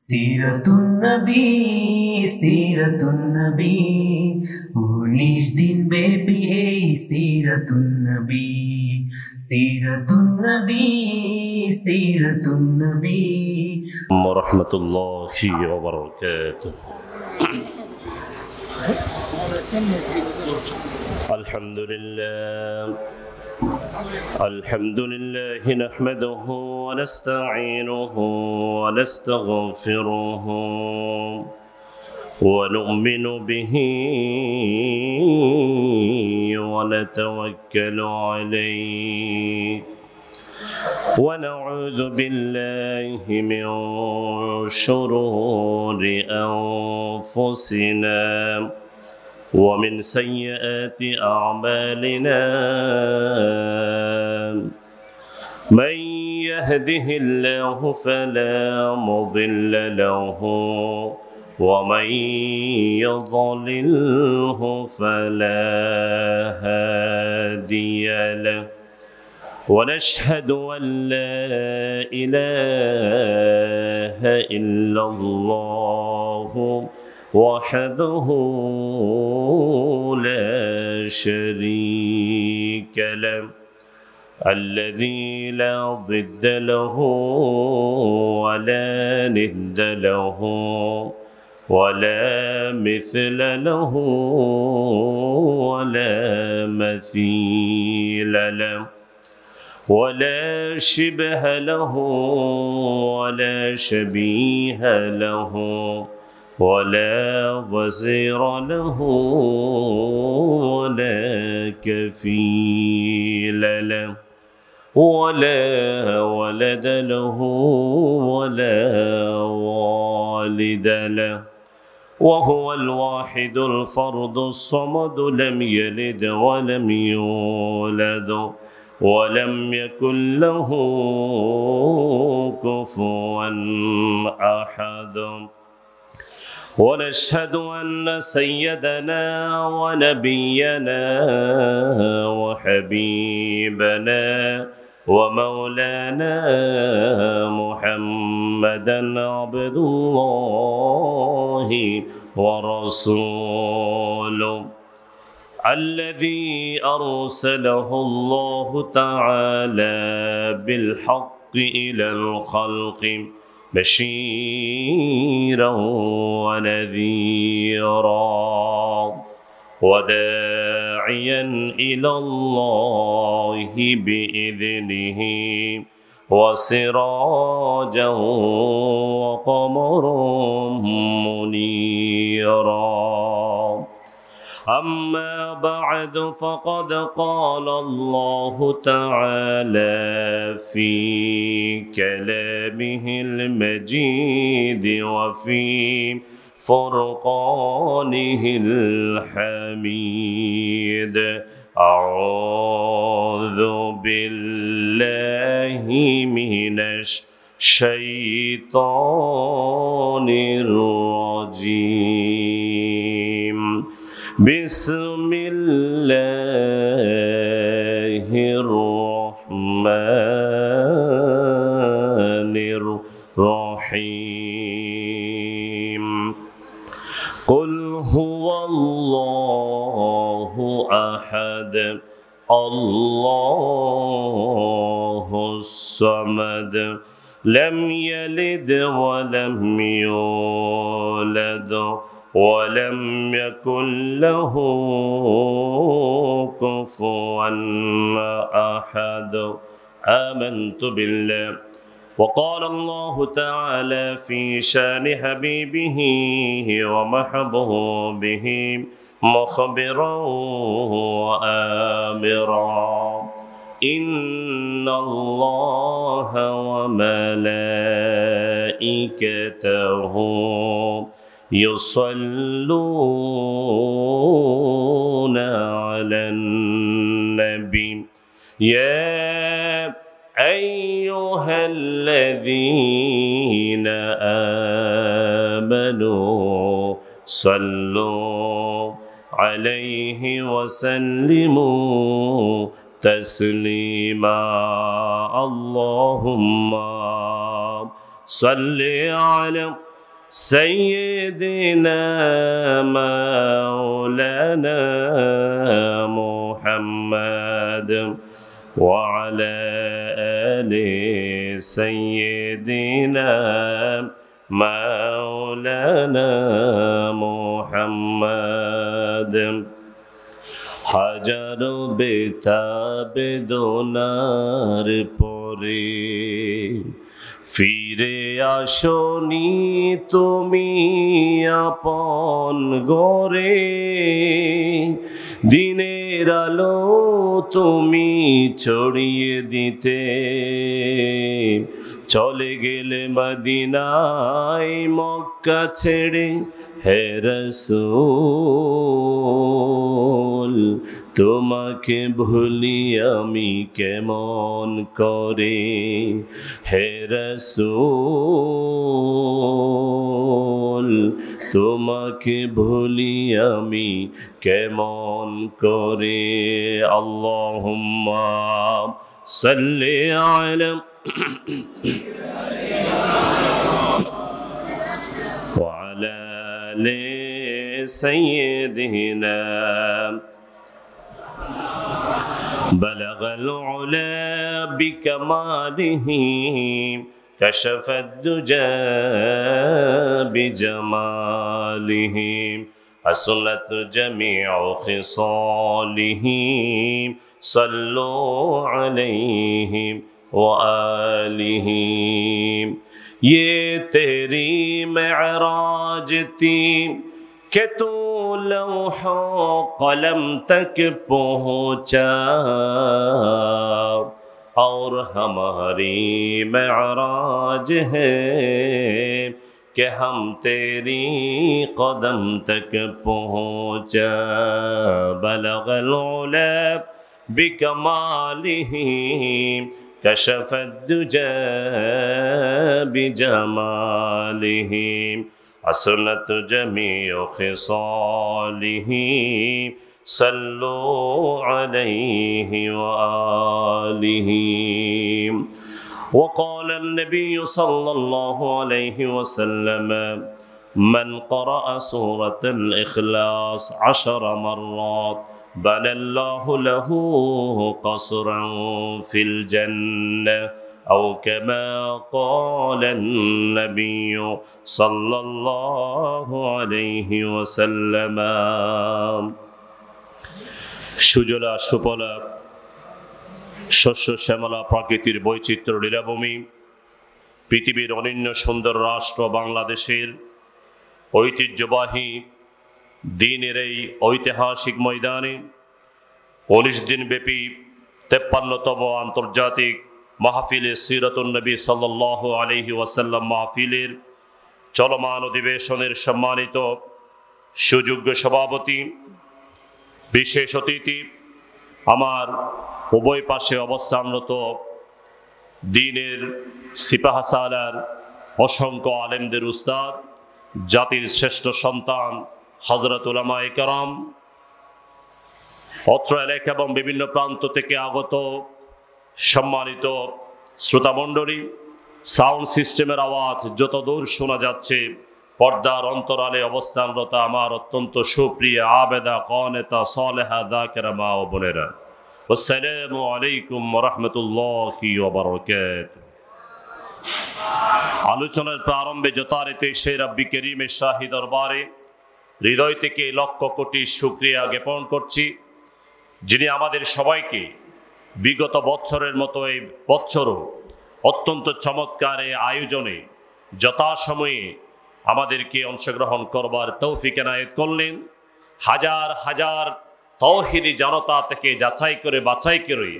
সিরাতুন নবী সিরাতুন নবী উনিশ দিন ব্যাপী এই সিরাতুন নবী সিরাতুন নবী সিরাতুন নবী ورحمة الله وبركاته الحمد لله الحمد لله نحمده ونستعينه ونستغفره ونؤمن به ونتوكل عليه. ونعوذ بالله من شرور أنفسنا. ومن سيئات أعمالنا من يهده الله فلا مضل له ومن يضلله فلا هادي له ونشهد أن لا إله إلا الله وحده لا شريك له الذي لا ضد له ولا ند له ولا مثل له ولا مثيل له ولا شبه له ولا شبيه له. ولا وزير له ولا كفيل له ولا ولد له ولا والد له وهو الواحد الفرد الصمد لم يلد ولم يولد ولم يكن له كفوا أحد ونشهد أن سيدنا ونبينا وحبيبنا ومولانا محمدا عبد الله ورسوله الذي أرسله الله تعالى بالحق إلى الخلق بشيرا ونذيرا وداعيا إلى الله بإذنه وسراجا وقمرا منيرا. أما بعد فقد قال الله تعالى في كلامه المجيد وفي فرقانه الحميد. أعوذ بالله من الشيطان الرجيم. بسم الله الرحمن الرحيم قل هو الله احد الله الصمد لم يلد ولم يولد ولم يكن له كفوا أحد. آمنت بالله. وقال الله تعالى في شان حبيبه ومحبوبه مخبرا وامرا. إن الله وملائكته يصلون على النبي. يا أيها الذين آمنوا صلوا عليه وسلموا تسليما. اللهم صل على سيدنا مولانا محمد وعلى آل سيدنا مولانا محمد হাজারো বেতা বেদনার পরে ফিরে আসনি তুমি আপন গরে দিনের আলো তুমি ছড়িয়ে দিতে। চলে গেলে মদিনায় মক্কা ছেড়ে হে রসুল, তোমাকে ভুলি আমি কেমন করে? হে রসুল, তোমাকে ভুলি আমি কেমন করে? আল্লাহ সাল্লে আলম سيدنا بلغ العلا بكماله كشف الدجى بجماله حسنت جميع خصاله. صلوا عليه وآله. ये معراج تھی کہ تو لوح قلم تک پہنچا اور ہماری معراج ہے کہ ہم تیری قدم تک پہنچا۔ بلغ العلا بکمالہیم كشف الدجى بجماله حسنت جميع خصاله صلوا عليه وآله. وقال النبي صلى الله عليه وسلم من قرأ سورة الإخلاص عشر مرات بنى الله له قصرا في الجنة أو كما قال النبي صلى الله عليه وسلم সুজলা সুপলা শস্য শ্যামলা প্রাকৃতির বৈচিত্র্য লীলাভূমি পৃথিবীর অনন্য সুন্দর রাষ্ট্র বাংলাদেশের ঐতিহ্যবাহী দিনের এই ঐতিহাসিক ময়দানে উনিশ দিনব্যাপী তেপ্পান্নতম আন্তর্জাতিক মাহফিলে সিরতুন্নবী সাল্লাহ আলহি ওয়াসাল্লাম মাহফিলের চলমান অধিবেশনের সম্মানিত সুযোগ্য সভাপতি, বিশেষ অতিথি, আমার উভয় পাশে অবস্থানরত দিনের সিপাহাসালার অসংখ্য আলেমদের উস্তাদ, জাতির শ্রেষ্ঠ সন্তান হজরত করম অত্র এলাকা এবং বিভিন্ন প্রান্ত থেকে আগত সম্মানিত শ্রোতামণ্ডলী, সাউন্ড সিস্টেমের আওয়াজ যত দূর শোনা যাচ্ছে, পর্দার অন্তরালে অবস্থানরত আমার অত্যন্ত সুপ্রিয় আবেদা কনেতা সলেহা দাকেরা মা ও বোনেরা। আসসালামু আলাইকুম রহমতুল্লাহি আলোচনার প্রারম্ভে যথারীতি সেই রব্বি করিমের শাহী দরবারে হৃদয় থেকে লক্ষ কোটি সুক্রিয়া জ্ঞাপন করছি, যিনি আমাদের সবাইকে বিগত বৎসরের মতো এই বৎসরও অত্যন্ত চমৎকার আয়োজনে যথাসময়ে আমাদেরকে অংশগ্রহণ করবার তৌফিক এনায়ত করলেন। হাজার হাজার তৌহিদি জনতা থেকে যাচাই করে বাছাই করে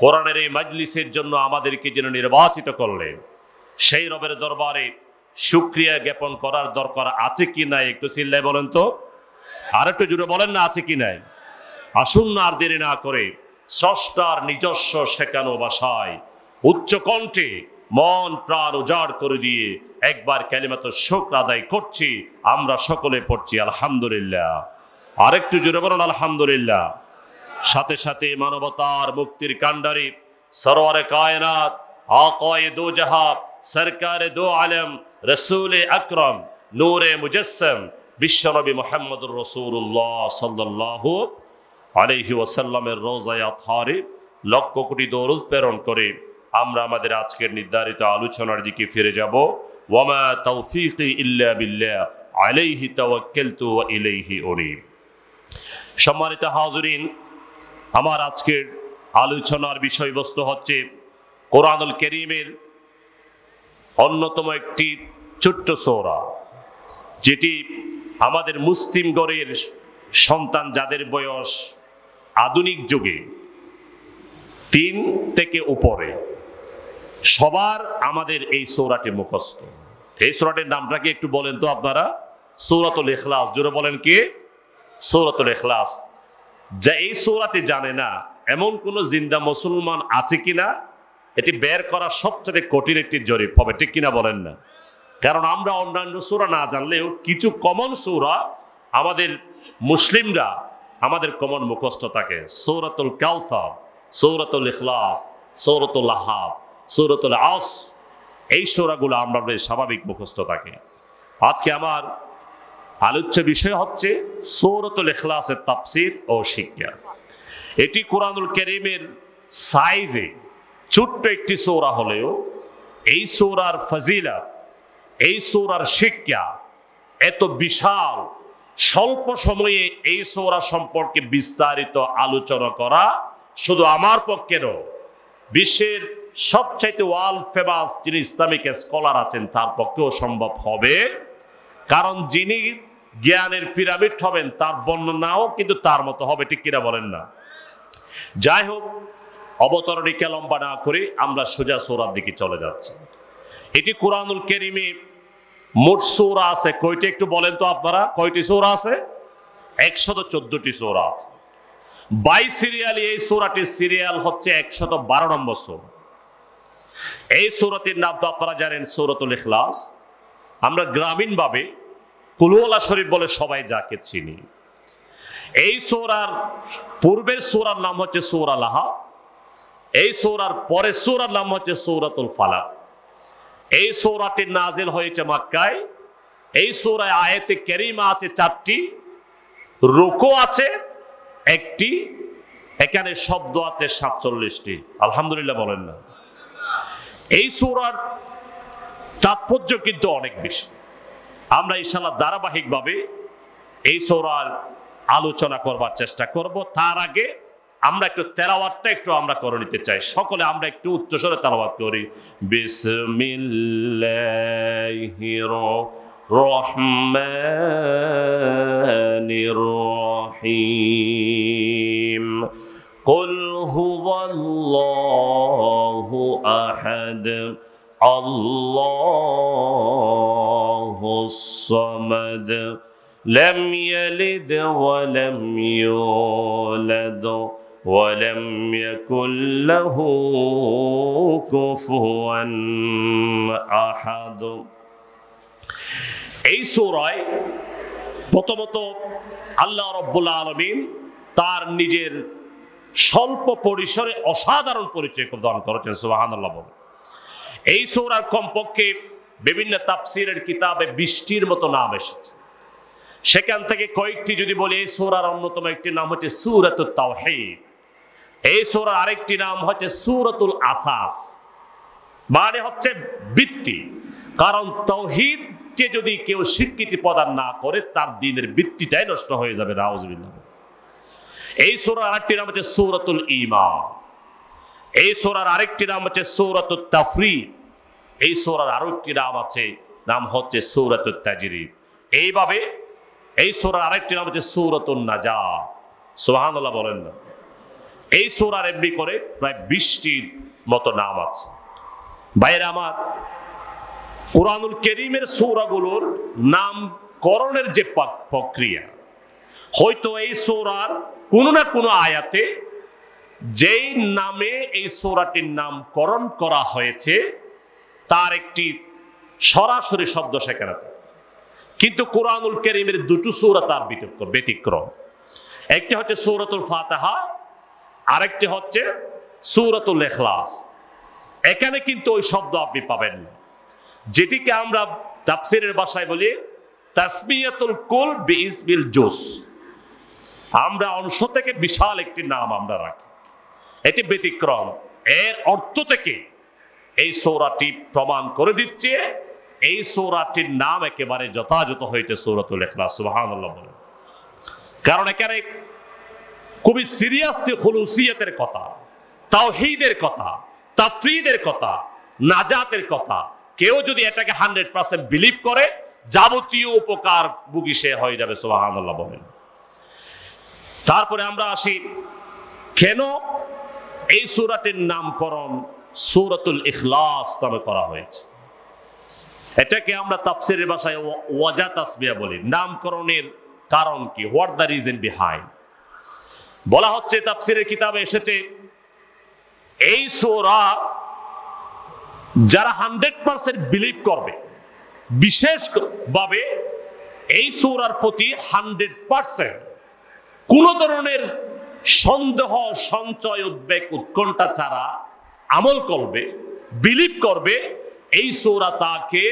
কোরআনের এই মজলিসের জন্য আমাদেরকে যেন নির্বাচিত করলেন। সেই রবের দরবারে সুক্রিয়া জ্ঞাপন করার দরকার আছে কি নাই? একটু চিল্লায় বলেন তো। আর একটু জুড়ে বলেন না, আছে কি নাই? আসুন না আর দেরি না করে। স্রষ্টার নিজস্ব শেখানো ভাষায় উচ্চ কণ্ঠে মন, প্রাণ উজাড় করে দিয়ে একবার ক্যালিমাত শোক আদায় করছি, আমরা সকলে পড়ছি, আলহামদুলিল্লাহ। আরেকটু জুড়ে বলুন, আলহামদুলিল্লাহ। সাথে সাথে মানবতার মুক্তির কাণ্ডারি, সরোয়ারে কায়নাত, আকয়ে দো জাহা সরকারে দো আলম রসুল আকরম, নূরে মুজসম বিশ্বনবী মোহাম্মদুর রসুল্লাহ সাল্লাহ আলহি ওসাল্লামের রোজায়া থারে লক্ষ কোটি দৌড় প্রেরণ করে আমরা আমাদের আজকের নির্ধারিত আলোচনার দিকে ফিরে যাব। ওয়ামা তৌফিক আলাইহি তাওয়াক্কালতু ওয়া সম্মানিত হাজরিন, আমার আজকের আলোচনার বিষয়বস্তু হচ্ছে কোরআনুল করিমের অন্যতম একটি ছোট্ট সৌরা, যেটি আমাদের মুসলিম গড়ের সন্তান যাদের বয়স আধুনিক যুগে, তিন থেকে উপরে, সবার আমাদের এই সৌরাটি মুখস্থ। এই সৌরাটির নামটা কি একটু বলেন তো আপনারা? সৌরাতুল এখলাস জোরে বলেন কি? সৌরাতুল এখলাস যা এই সৌরাতে জানে না, এমন কোন জিন্দা মুসলমান আছে কিনা? এটি বের করা সবচেয়ে কঠিন একটি জরিপ, হবে ঠিক কিনা বলেন না। কারণ আমরা অন্যান্য সৌরা না জানলেও কিছু কমন সৌরা আমাদের মুসলিমরা আমাদের কমন মুখস্থ থাকে। সৌরাতুল কাউথা সৌরাতুল ইখলাস, সৌরতুল আহাব, সৌরতুল আস, এই সৌরাগুলো আমরা স্বাভাবিক মুখস্থ থাকে। আজকে আমার আলোচ্য বিষয় হচ্ছে সৌরতুল এখলাসের তাফসির ও শিক্ষা। এটি কোরআনুল করিমের সাইজে ছোট্ট একটি সৌরা হলেও এই সৌরার ফজিলা এই সৌরার শিক্ষা এত বিশাল। স্বল্প সময়ে এই সৌরা সম্পর্কে বিস্তারিত আলোচনা করা শুধু আমার পক্ষে নয়, বিশ্বের সবচাইতে ওয়ার্ল্ড ফেমাস যিনি ইসলামিক স্কলার আছেন, তার পক্ষেও সম্ভব হবে। কারণ যিনি জ্ঞানের পিরামিড হবেন, তার বর্ণনাও কিন্তু তার মতো হবে, ঠিক কিনা বলেন না? যাই হোক অবতরণীকে লম্বা না করে আমরা সোজা সৌরার দিকে চলে যাচ্ছি। এটি কোরআনুল কেরিমে মোট সৌরা আছে। কয়টি একটু বলেন তো আপনারা? কয়টি সৌরা আছে? একশত চোদ্দটি সৌরা আছে। বাই সিরিয়াল, এই সৌরাটির সিরিয়াল হচ্ছে একশত বারো নম্বর সৌরা। এই সৌরাটির নাম তো আপনারা জানেন, সৌরতুল ইখলাস। আমরা গ্রামীণভাবে কুলুয়ালা শরীফ বলে সবাই যাকে চিনি। এই সৌরার পূর্বের সৌরার নাম হচ্ছে সৌরা লাহা। এই সৌরার পরের সৌরার নাম হচ্ছে সৌরাতুল ফালাক। এই সৌরাটির নাজেল হয়েছে মাক্কায়। এই সৌরায় আয়াতে কেরিমা আছে চারটি, রুকো আছে একটি, এখানে শব্দ আছে সাতচল্লিশটি। আলহামদুলিল্লাহ বলেন না। এই সৌরার তাৎপর্য কিন্তু অনেক বেশি। আমরা ইনশাল্লাহ ধারাবাহিকভাবে এই সৌরার আলোচনা করবার চেষ্টা করব। তার আগে আমরা একটু তেলাওয়াতটা একটু আমরা করে নিতে চাই সকলে আমরা একটু উচ্চস্বরে তেলাওয়াত করি বিসমিল্লাহির রহমানির রহিম قل هو الله أحد الله الصمد لم يلد ولم يولد ولم يكن له كفوا أحد এই সূরায় প্রথমত আল্লাহ রব্বুল আলমিন তার নিজের স্বল্প পরিসরে অসাধারণ পরিচয় প্রদান করেছেন সুবাহান এই সৌরার কমপক্ষে বিভিন্ন তাপসিরের কিতাবে বৃষ্টির মতো নাম এসেছে সেখান থেকে কয়েকটি যদি বলি এই সৌরার অন্যতম একটি নাম হচ্ছে সুরাতুল তাওহীদ এই সৌরার আরেকটি নাম হচ্ছে সুরতুল আসাস। মানে হচ্ছে বৃত্তি। কারণ তৌহিদকে যদি কেউ স্বীকৃতি প্রদান না করে, তার দিনের বৃত্তিটাই নষ্ট হয়ে যাবে রাউজবিল্লাহ এই সোরার আরেকটি নাম হচ্ছে সৌরতুল ইমা এই সোরার আরেকটি নাম হচ্ছে সৌরতুল তাফরি এই সোরার আরও একটি নাম আছে, নাম হচ্ছে সৌরতুল তাজরিব এইভাবে এই সোরার আরেকটি নাম হচ্ছে সৌরতুল নাজা সোহানুল্লাহ বলেন না। এই সোরার এমনি করে প্রায় বৃষ্টির মতো নাম আছে। বাইরে আমার, কোরআনুল করিমের সৌরাগুলোর নামকরণের যে প্রক্রিয়া, হয়তো এই সৌরার কোনো না কোনো আয়াতে যেই নামে এই সৌরাটির নামকরণ করা হয়েছে, তার একটি সরাসরি শব্দ সেখানে কিন্তু কোরআনুল কেরিমের দুটো সৌরা তার ব্যতিক্রম। একটি হচ্ছে সৌরাতুল ফাতাহা আরেকটি হচ্ছে সৌরতুল এখলাস এখানে কিন্তু ওই শব্দ আপনি পাবেন। না যেটিকে আমরা তাফসিরের বাসায় বলি তাসমিয়াতুল কুল বিল জোস। আমরা অংশ থেকে বিশাল একটি নাম আমরা রাখি। এটি ব্যতিক্রম। এর অর্থ থেকে এই সৌরাটি প্রমাণ করে দিচ্ছে। এই সৌরাটির নাম একেবারে যথাযথ হইতে সৌরাতুল এখলাস বলেন। কারণ এখানে খুবই সিরিয়াসলি হলুসিয়তের কথা, তাওহীদের কথা, তাফরিদের কথা, নাজাতের কথা, কেউ যদি এটাকে হান্ড্রেড পার্সেন্ট বিলিভ করে, যাবতীয় উপকার বুগি সে হয়ে যাবে, সুবহানাল্লাহ বলেন। তারপরে আমরা আসি, কেন এই সুরাটির নামকরণ সুরাতুল ইখলাস নামে করা হয়েছে? এটাকে আমরা তাফসিরের ভাষায় ওয়া- ওয়াজা তাসবিয়া বলি। নামকরণের কারণ কি? হোয়াট দ্য রিজন বিহাইন্ড বলা হচ্ছে তাফসিরের কিতাবে এসেছে, এই সোরা যারা হান্ড্রেড পার্সেন্ট বিলিভ করবে বিশেষ ভাবে এই সৌরার প্রতি হান্ড্রেড পার্সেন্ট কোন ধরনের সন্দেহ, সঞ্চয়, উদ্বেগ, উৎকণ্ঠা ছাড়া আমল করবে, বিলিভ করবে, এই সৌরা তাকে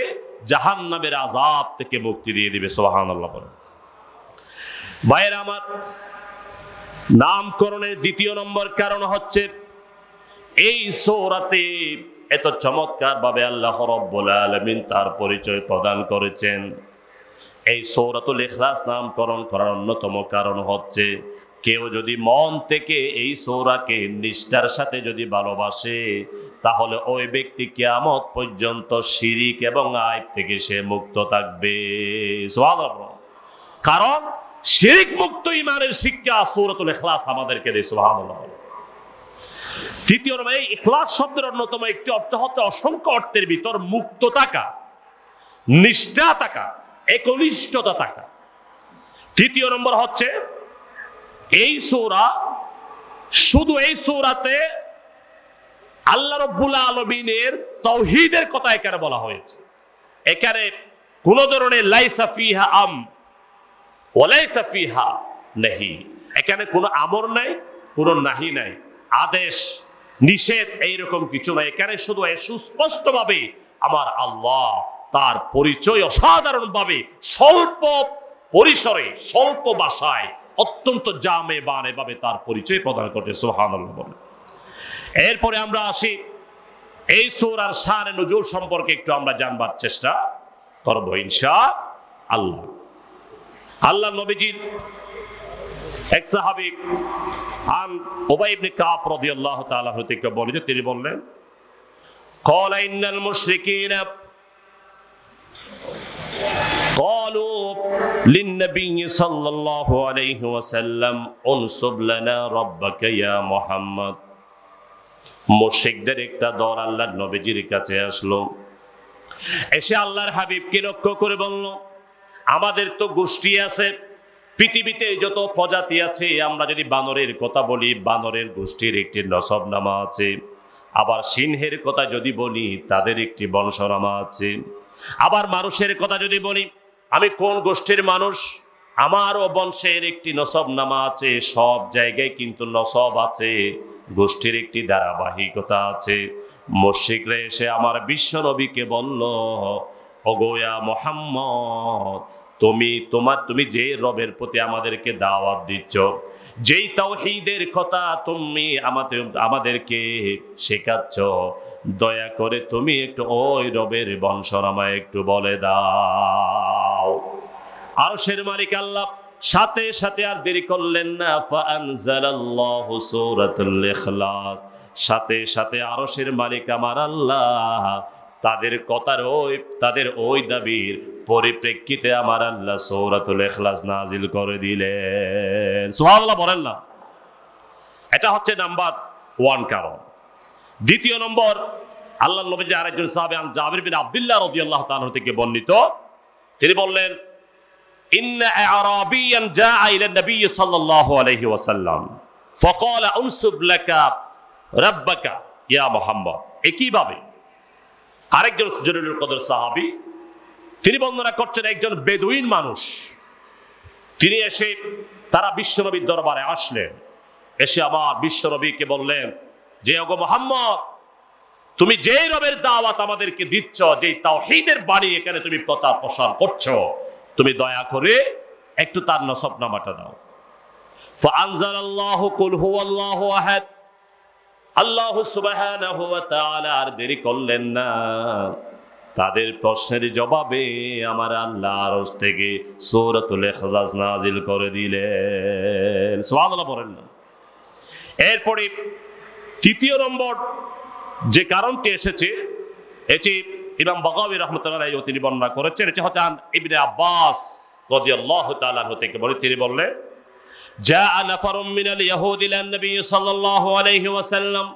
জাহান্নামের আজাব থেকে মুক্তি দিয়ে দিবে সোহান আল্লাহ ভাইয়ের আমার নামকরণের দ্বিতীয় নম্বর কারণ হচ্ছে, এই সৌরাতে এত চমৎকার ভাবে আল্লাহ রব্বুল আলমিন তার পরিচয় প্রদান করেছেন এই সৌরাতুল ইখলাস নামকরণ করার অন্যতম কারণ হচ্ছে, কেউ যদি মন থেকে এই সৌরাকে নিষ্ঠার সাথে যদি ভালোবাসে, তাহলে ওই ব্যক্তি কেয়ামত পর্যন্ত শিরিক এবং আয় থেকে সে মুক্ত থাকবে। কারণ শিরিক মুক্ত ইমানের শিক্ষা সৌরতুল এখলাস আমাদেরকে দেয়, সুবহানাল্লাহ। তৃতীয় নম্বর এই ইখলাস শব্দের অন্যতম একটি অর্থ হচ্ছে অসংখ্য অর্থের ভিতর মুক্ত থাকা, নিষ্ঠা থাকা, একনিষ্ঠতা থাকা। তৃতীয় নম্বর হচ্ছে, এই সৌরা, শুধু এই সৌরাতে আল্লাহ রব্বুল আলমিনের তৌহিদের কথা এখানে বলা হয়েছে। এখানে কোন ধরনের লাইসা ফিহা আম ওলাইসা ফিহা, নেহি। এখানে কোনো আমর নাই, কোনো নাহি নাই। আদেশ, নিষেধ এইরকম কিছু নাই। এখানে শুধু সুস্পষ্টভাবে আমার আল্লাহ তার পরিচয় অসাধারণভাবে স্বল্প পরিসরে, স্বল্প ভাষায়, অত্যন্ত জামে বান এভাবে তার পরিচয় প্রদান করছে সোহান এরপরে আমরা আসি, এই সৌরার সারে নজরুল সম্পর্কে একটু আমরা জানবার চেষ্টা করব ইনশা আল্লাহ আল্লাহ নবীজির এক সাহাবি আন ওবাই ইবনে কাব রাদিয়াল্লাহু তাআলা থেকে বলে যে তিনি বললেন قال إن المشركين قالوا للنبي صلى الله عليه وسلم انصب لنا ربك يا محمد মুশরিকদের একটা দল আল্লাহর নবীজির কাছে আসলো এসে আল্লাহর হাবিবকে লক্ষ্য করে বলল আমাদের তো গোষ্ঠী আছে। পৃথিবীতে যত প্রজাতি আছে, আমরা যদি বানরের কথা বলি, বানরের গোষ্ঠীর একটি নসবনামা আছে। আবার সিংহের কথা যদি বলি, তাদের একটি বংশনামা আছে। আবার মানুষের কথা যদি বলি, আমি কোন গোষ্ঠীর মানুষ? আমারও বংশের একটি নসবনামা আছে, সব জায়গায় কিন্তু নসব আছে, গোষ্ঠীর একটি ধারাবাহিকতা আছে। মুশরিকরা এসে আমার বিশ্ব নবীকে বলল অগোয়া মোহাম্মদ তুমি তোমার, তুমি যে রবের প্রতি আমাদেরকে দাওয়াত দিচ্ছ, যেই তাওহীদের কথা তুমি আমাদের আমাদেরকে শেখাচ্ছ, দয়া করে তুমি একটু ওই রবের বংশনামায় একটু বলে দাও। আর সের মালিক আল্লাহ সাথে সাথে আর দেরি করলেন না, ফাআনজালাল্লাহু সূরাতুল ইখলাস। সাথে সাথে আরশের মালিক আমার আল্লাহ তাদের কথার ওই, তাদের ওই দাবির পরিপ্রেক্ষিতে আমার আল্লাহ সৌরাতুল এখলাস নাজিল করে দিলেন। সোহাবলা বলেন না। এটা হচ্ছে নাম্বার ওয়ান কারণ। দ্বিতীয় নম্বর আল্লাহ নবীজি আরেকজন সাহাবে জাবির বিন আবদুল্লাহ রদি আল্লাহ তালন থেকে বর্ণিত। তিনি বললেন জা আইলেন ফকল উনসুব ইয়া একইভাবে আরেকজন জরুরুল কদর সাহাবী তিনি বর্ণনা করছেন একজন বেদুইন মানুষ তিনি এসে তারা বিশ্বনবীর দরবারে আসলেন এসে আমার বিশ্বনবীকে বললেন যে ওগো মোহাম্মদ তুমি যেই রবের দাওয়াত আমাদেরকে দিচ্ছ যেই তাওহীদের বাণী এখানে তুমি প্রচার প্রসার করছো তুমি দয়া করে একটু তার নসবনামাটা দাও فأنزل الله قل هو الله أحد আল্লাহ আর দেরি করলেন না। তাদের প্রশ্নের জবাবে আমার আল্লাহ আরশ থেকে সূরাতুল ইখলাস নাজিল করে দিলেন। সুবহানাল্লাহ বলেন না। এরপরে তৃতীয় নম্বর যে কারণটি এসেছে, এটি ইমাম বাগাবি রহমতুল্লাহ তিনি বর্ণনা করেছেন। এটি হচ্ছে ইবনে আব্বাস রাদিয়াল্লাহু তাআলা থেকে বলে তিনি বললেন جاء نفر من اليهود الى النبي صلى الله عليه وسلم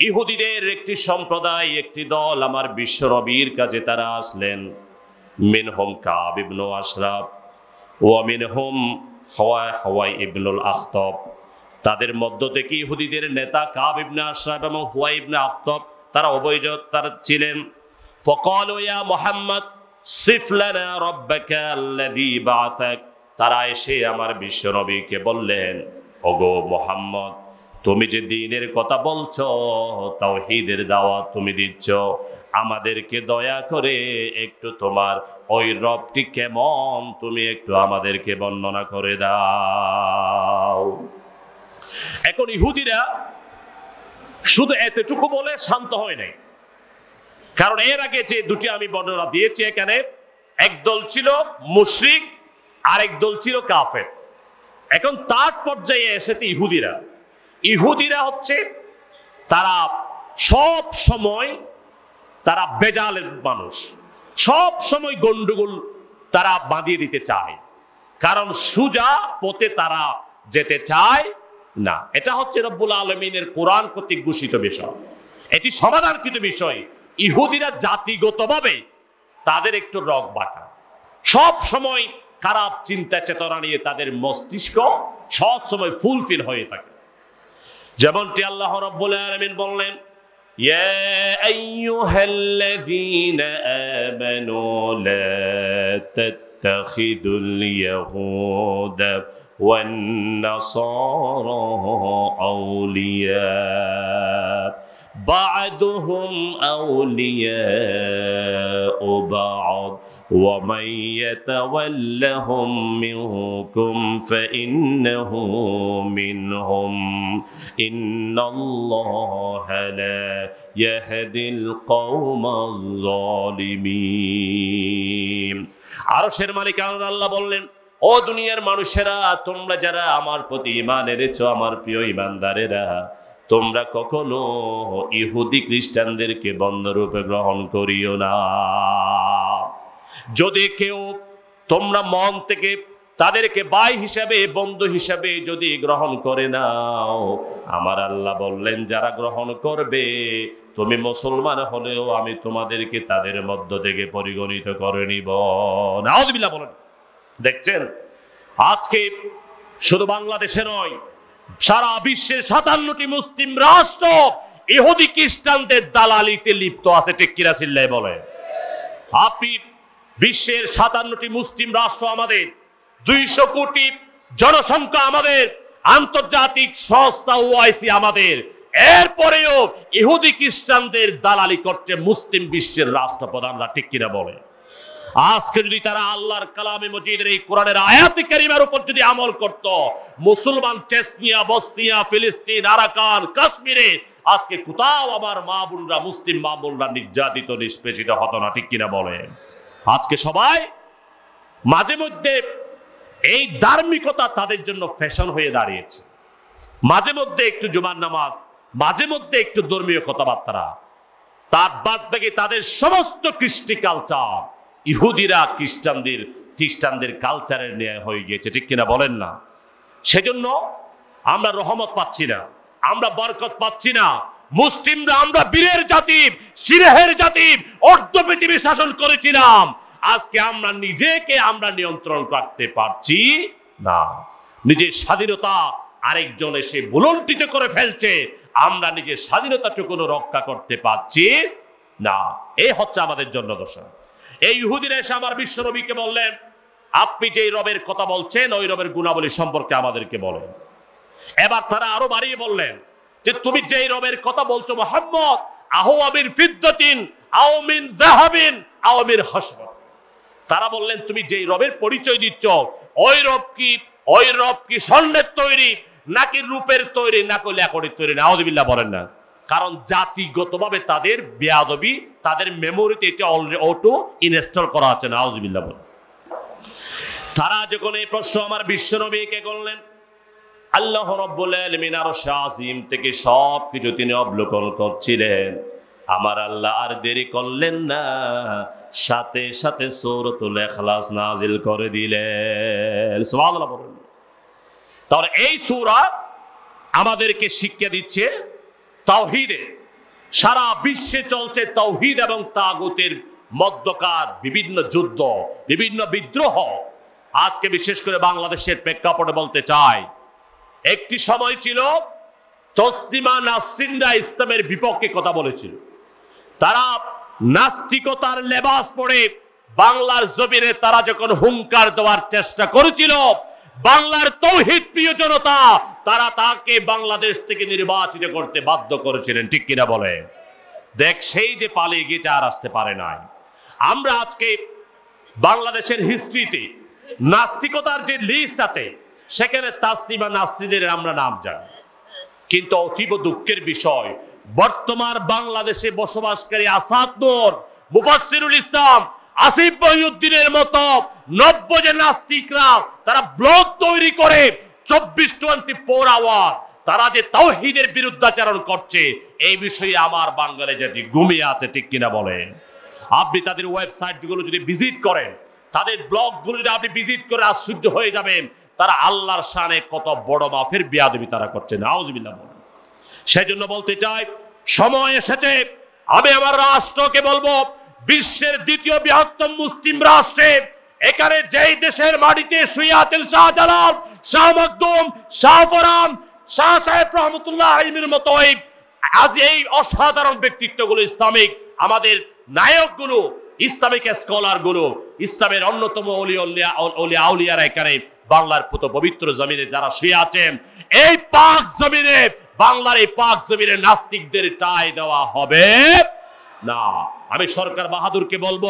ইহুদিদের একটি সম্প্রদায় একটি দল আমার বিশ্বনবীর কাছে তারা আসলেন মিনহুম কাব ইবনু আশরাফ ও মিনহুম হওয়াই হওয়াই ইবনুল আখতব তাদের মধ্য থেকে ইহুদিদের নেতা কাব ইবনে আশরাফ এবং হুয়াই ইবনে আখতব তারা অবৈধ তারা ছিলেন ফকাল ইয়া মোহাম্মদ সিফলানা রব্বাকা আল্লাযী বাআসাক তারা এসে আমার বিশ্বনবীকে বললেন, ওগো মোহাম্মদ, তুমি যে দিনের কথা বলছ তাও হিদের দাওয়াত তুমি দিচ্ছ, আমাদেরকে দয়া করে একটু তোমার ওই রবটি কেমন তুমি একটু আমাদেরকে বর্ণনা করে দাও। এখন ইহুদিরা শুধু এতটুকু বলে শান্ত হয় নাই। কারণ এর আগে যে দুটি আমি বর্ণনা দিয়েছি এখানে, একদল ছিল মুশরিক আরেক দল ছিল কাফের। এখন তার পর্যায়ে এসেছে ইহুদিরা। ইহুদিরা হচ্ছে তারা সব সময় তারা বেজালের মানুষ। সব সময় গন্ডগোল তারা বাঁধিয়ে দিতে চায়। কারণ সুজা পথে তারা যেতে চায় না। এটা হচ্ছে রব্বুল আলমিনের কোরআন কর্তৃক ঘোষিত বিষয়। এটি সমাধানকৃত বিষয়। ইহুদিরা জাতিগতভাবে তাদের একটু রক বাঁকা সব সময় খারাপ চিন্তা চেতনা নিয়ে তাদের মস্তিষ্ক সব সময় ফুলফিল হয়ে থাকে যেমনটি আল্লাহ রব্বুল আলামিন বললেন يا أيها الذين آمنوا لا تتخذوا اليهود والنصارى أولياء بعضهم أولياء بعض ومن يتولهم منكم فإنه منهم إن الله لا يهدي القوم الظالمين আরশের মালিক আল্লাহ বললেন ও দুনিয়ার মানুষেরা তোমরা যারা আমার প্রতি ইমান এনেছো আমার প্রিয় ইমানদারেরা তোমরা কখনো ইহুদি খ্রিস্টানদেরকে বন্ধরূপে গ্রহণ করিও না। যদি কেউ তোমরা মন থেকে তাদেরকে বাই হিসাবে, বন্ধু হিসাবে যদি গ্রহণ করে নাও, আমার আল্লাহ বললেন, যারা গ্রহণ করবে, তুমি মুসলমান হলেও আমি তোমাদেরকে তাদের মধ্য থেকে পরিগণিত করে নিব। নাউদুবিল্লাহ বলেন। দেখছেন? আজকে শুধু বাংলাদেশে নয় সারা বিশ্বের সাতান্নটি মুসলিম রাষ্ট্র ইহুদি খ্রিস্টানদের দালালিতে লিপ্ত আছে, ঠিক চিল্লাই বলে আপনি বিশ্বের সাতান্নটি মুসলিম রাষ্ট্র আমাদের, দুইশো কোটি জনসংখ্যা আমাদের, আন্তর্জাতিক সংস্থা ওআইসি আমাদের, এরপরেও ইহুদি খ্রিস্টানদের দালালি করছে মুসলিম বিশ্বের রাষ্ট্রপ্রধানরা, ঠিক কিনা বলে আজকে যদি তারা আল্লাহর কালামে মজিদের এই কোরআনের আয়াতি কারিমার উপর যদি আমল করত, মুসলমান চেসনিয়া, বসনিয়া, ফিলিস্তিন, আরাকান, কাশ্মীরে, আজকে কোথাও আমার মা বোনরা, মুসলিম মা বোনরা নির্যাতিত, নিষ্পেষিত হতো না, ঠিক কিনা বলে আজকে সবাই মাঝে মধ্যে এই ধার্মিকতা তাদের জন্য ফ্যাশন হয়ে দাঁড়িয়েছে। মাঝে মধ্যে একটু জুমার নামাজ, মাঝে মধ্যে একটু ধর্মীয় কথাবার্তা। তার বাদ বাকি তাদের সমস্ত কৃষ্টি কালচার ইহুদিরা খ্রিস্টানদের খ্রিস্টানদের কালচারের নিয়ে হয়ে গিয়েছে, ঠিক কিনা বলেন না? সেজন্য আমরা রহমত পাচ্ছি না, আমরা বরকত পাচ্ছি না। মুসলিমরা আমরা বীরের জাতি, সিরেহের জাতি, অর্ধ পৃথিবী শাসন করেছিলাম আজকে আমরা নিজেকে আমরা নিয়ন্ত্রণ করতে পারছি না। নিজের স্বাধীনতা আরেকজন এসে বুলন্টিত করে ফেলছে, আমরা নিজের স্বাধীনতাটুকুনো রক্ষা করতে পারছি না। এ হচ্ছে আমাদের জন্য দোষা এই ইহুদিরা এসে আমার বিশ্বনবীকে বললেন, আপনি যেই রবের কথা বলছেন, ওই রবের গুণাবলী সম্পর্কে আমাদেরকে বলেন। এবার তারা আরও বাড়িয়ে বললেন যে, তুমি যেই রবের কথা বলছো, মোহাম্মদ, আহো আমির ফিদ্দতিন আওমিন জাহাবিন আওমির হাসবত তারা বললেন, তুমি যেই রবের পরিচয় দিচ্ছ, ওই রব কি, ওই রব কি স্বর্ণের তৈরি, নাকি রূপের তৈরি, নাকি ল্যাকড়ির তৈরি? নাউদুবিল্লাহ বলেন না। কারণ জাতিগতভাবে তাদের বেয়াদবি, তাদের মেমোরিতে এটা অলরেডি অটো ইনস্টল করা আছে না নাউজুবিল্লাহ বলেন। তারা যখন এই প্রশ্ন আমার বিশ্বনবীকে করলেন, আল্লাহ রব্বুল আলামিন আর শাহিম থেকে সব কিছু তিনি অবলোকন করছিলেন। আমার আল্লাহ আর দেরি করলেন না, সাথে সাথে সূরাতুল ইখলাস নাজিল করে দিলেন। তাহলে এই সূরা আমাদেরকে শিক্ষা দিচ্ছে তাওহীদে। সারা বিশ্বে চলছে তাওহীদ এবং তাগতের মধ্যকার বিভিন্ন যুদ্ধ, বিভিন্ন বিদ্রোহ। আজকে বিশেষ করে বাংলাদেশের প্রেক্ষাপটে বলতে চাই, একটি সময় ছিল তসলিমা নাসরিনরা ইসলামের বিপক্ষে কথা বলেছিল। তারা নাস্তিকতার লেবাস পড়ে বাংলার জমিনে তারা যখন হুঙ্কার দেওয়ার চেষ্টা করেছিল, বাংলার তৌহিদ প্রিয় জনতা তারা তাকে বাংলাদেশ থেকে নির্বাচিত করতে বাধ্য করেছিলেন। ঠিক কিনা বলে? দেখ, সেই যে পালিয়ে গিয়েছে আর আসতে পারে নাই। আমরা আজকে বাংলাদেশের হিস্ট্রিতে নাস্তিকতার যে লিস্ট আছে, সেখানে তাসলিমা নাসরিনের আমরা নাম জানি। কিন্তু অতীব দুঃখের বিষয়, বর্তমান বাংলাদেশে বসবাসকারী আসাদ নূর, মুফাসসিরুল ইসলাম, আসিফ মহিউদ্দিনের মতো নব্য যে নাস্তিকরা, তারা ব্লগ তৈরি করে চব্বিশ টোয়েন্টি ফোর আওয়ার্স তারা যে তাওহিদের বিরুদ্ধাচরণ করছে, এই বিষয়ে আমার বাঙালি জাতি ঘুমিয়ে আছে, ঠিক কিনা বলেন? আপনি তাদের ওয়েবসাইটগুলো যদি ভিজিট করেন, তাদের ব্লগগুলো যদি আপনি ভিজিট করে আশ্চর্য হয়ে যাবেন, তারা আল্লাহর শানে কত বড় মাফের বিয়াদবি তারা করছে, নাউজুবিল্লাহ বলেন। সেই জন্য বলতে চাই, সময় এসেছে, আমি আমার রাষ্ট্রকে বলব, বিশ্বের দ্বিতীয় বৃহত্তম মুসলিম রাষ্ট্রে এখানে যেই দেশের মাটিতে শুয়ে আছেন শাহজালাল, শাহ মখদুম, শাহ শাহ সাহেব রহমতুল্লাহ আলিমের মতো আজ এই অসাধারণ ব্যক্তিত্বগুলো ইসলামিক, আমাদের নায়কগুলো, ইসলামিক স্কলারগুলো ইসলামের অন্যতম আউলিয়ারা এখানে বাংলার পুত পবিত্র জমিনে যারা শুয়ে আছেন, এই পাক জমিনে, বাংলার এই পাক জমিনে নাস্তিকদের টাই দেওয়া হবে না। আমি সরকার বাহাদুরকে বলব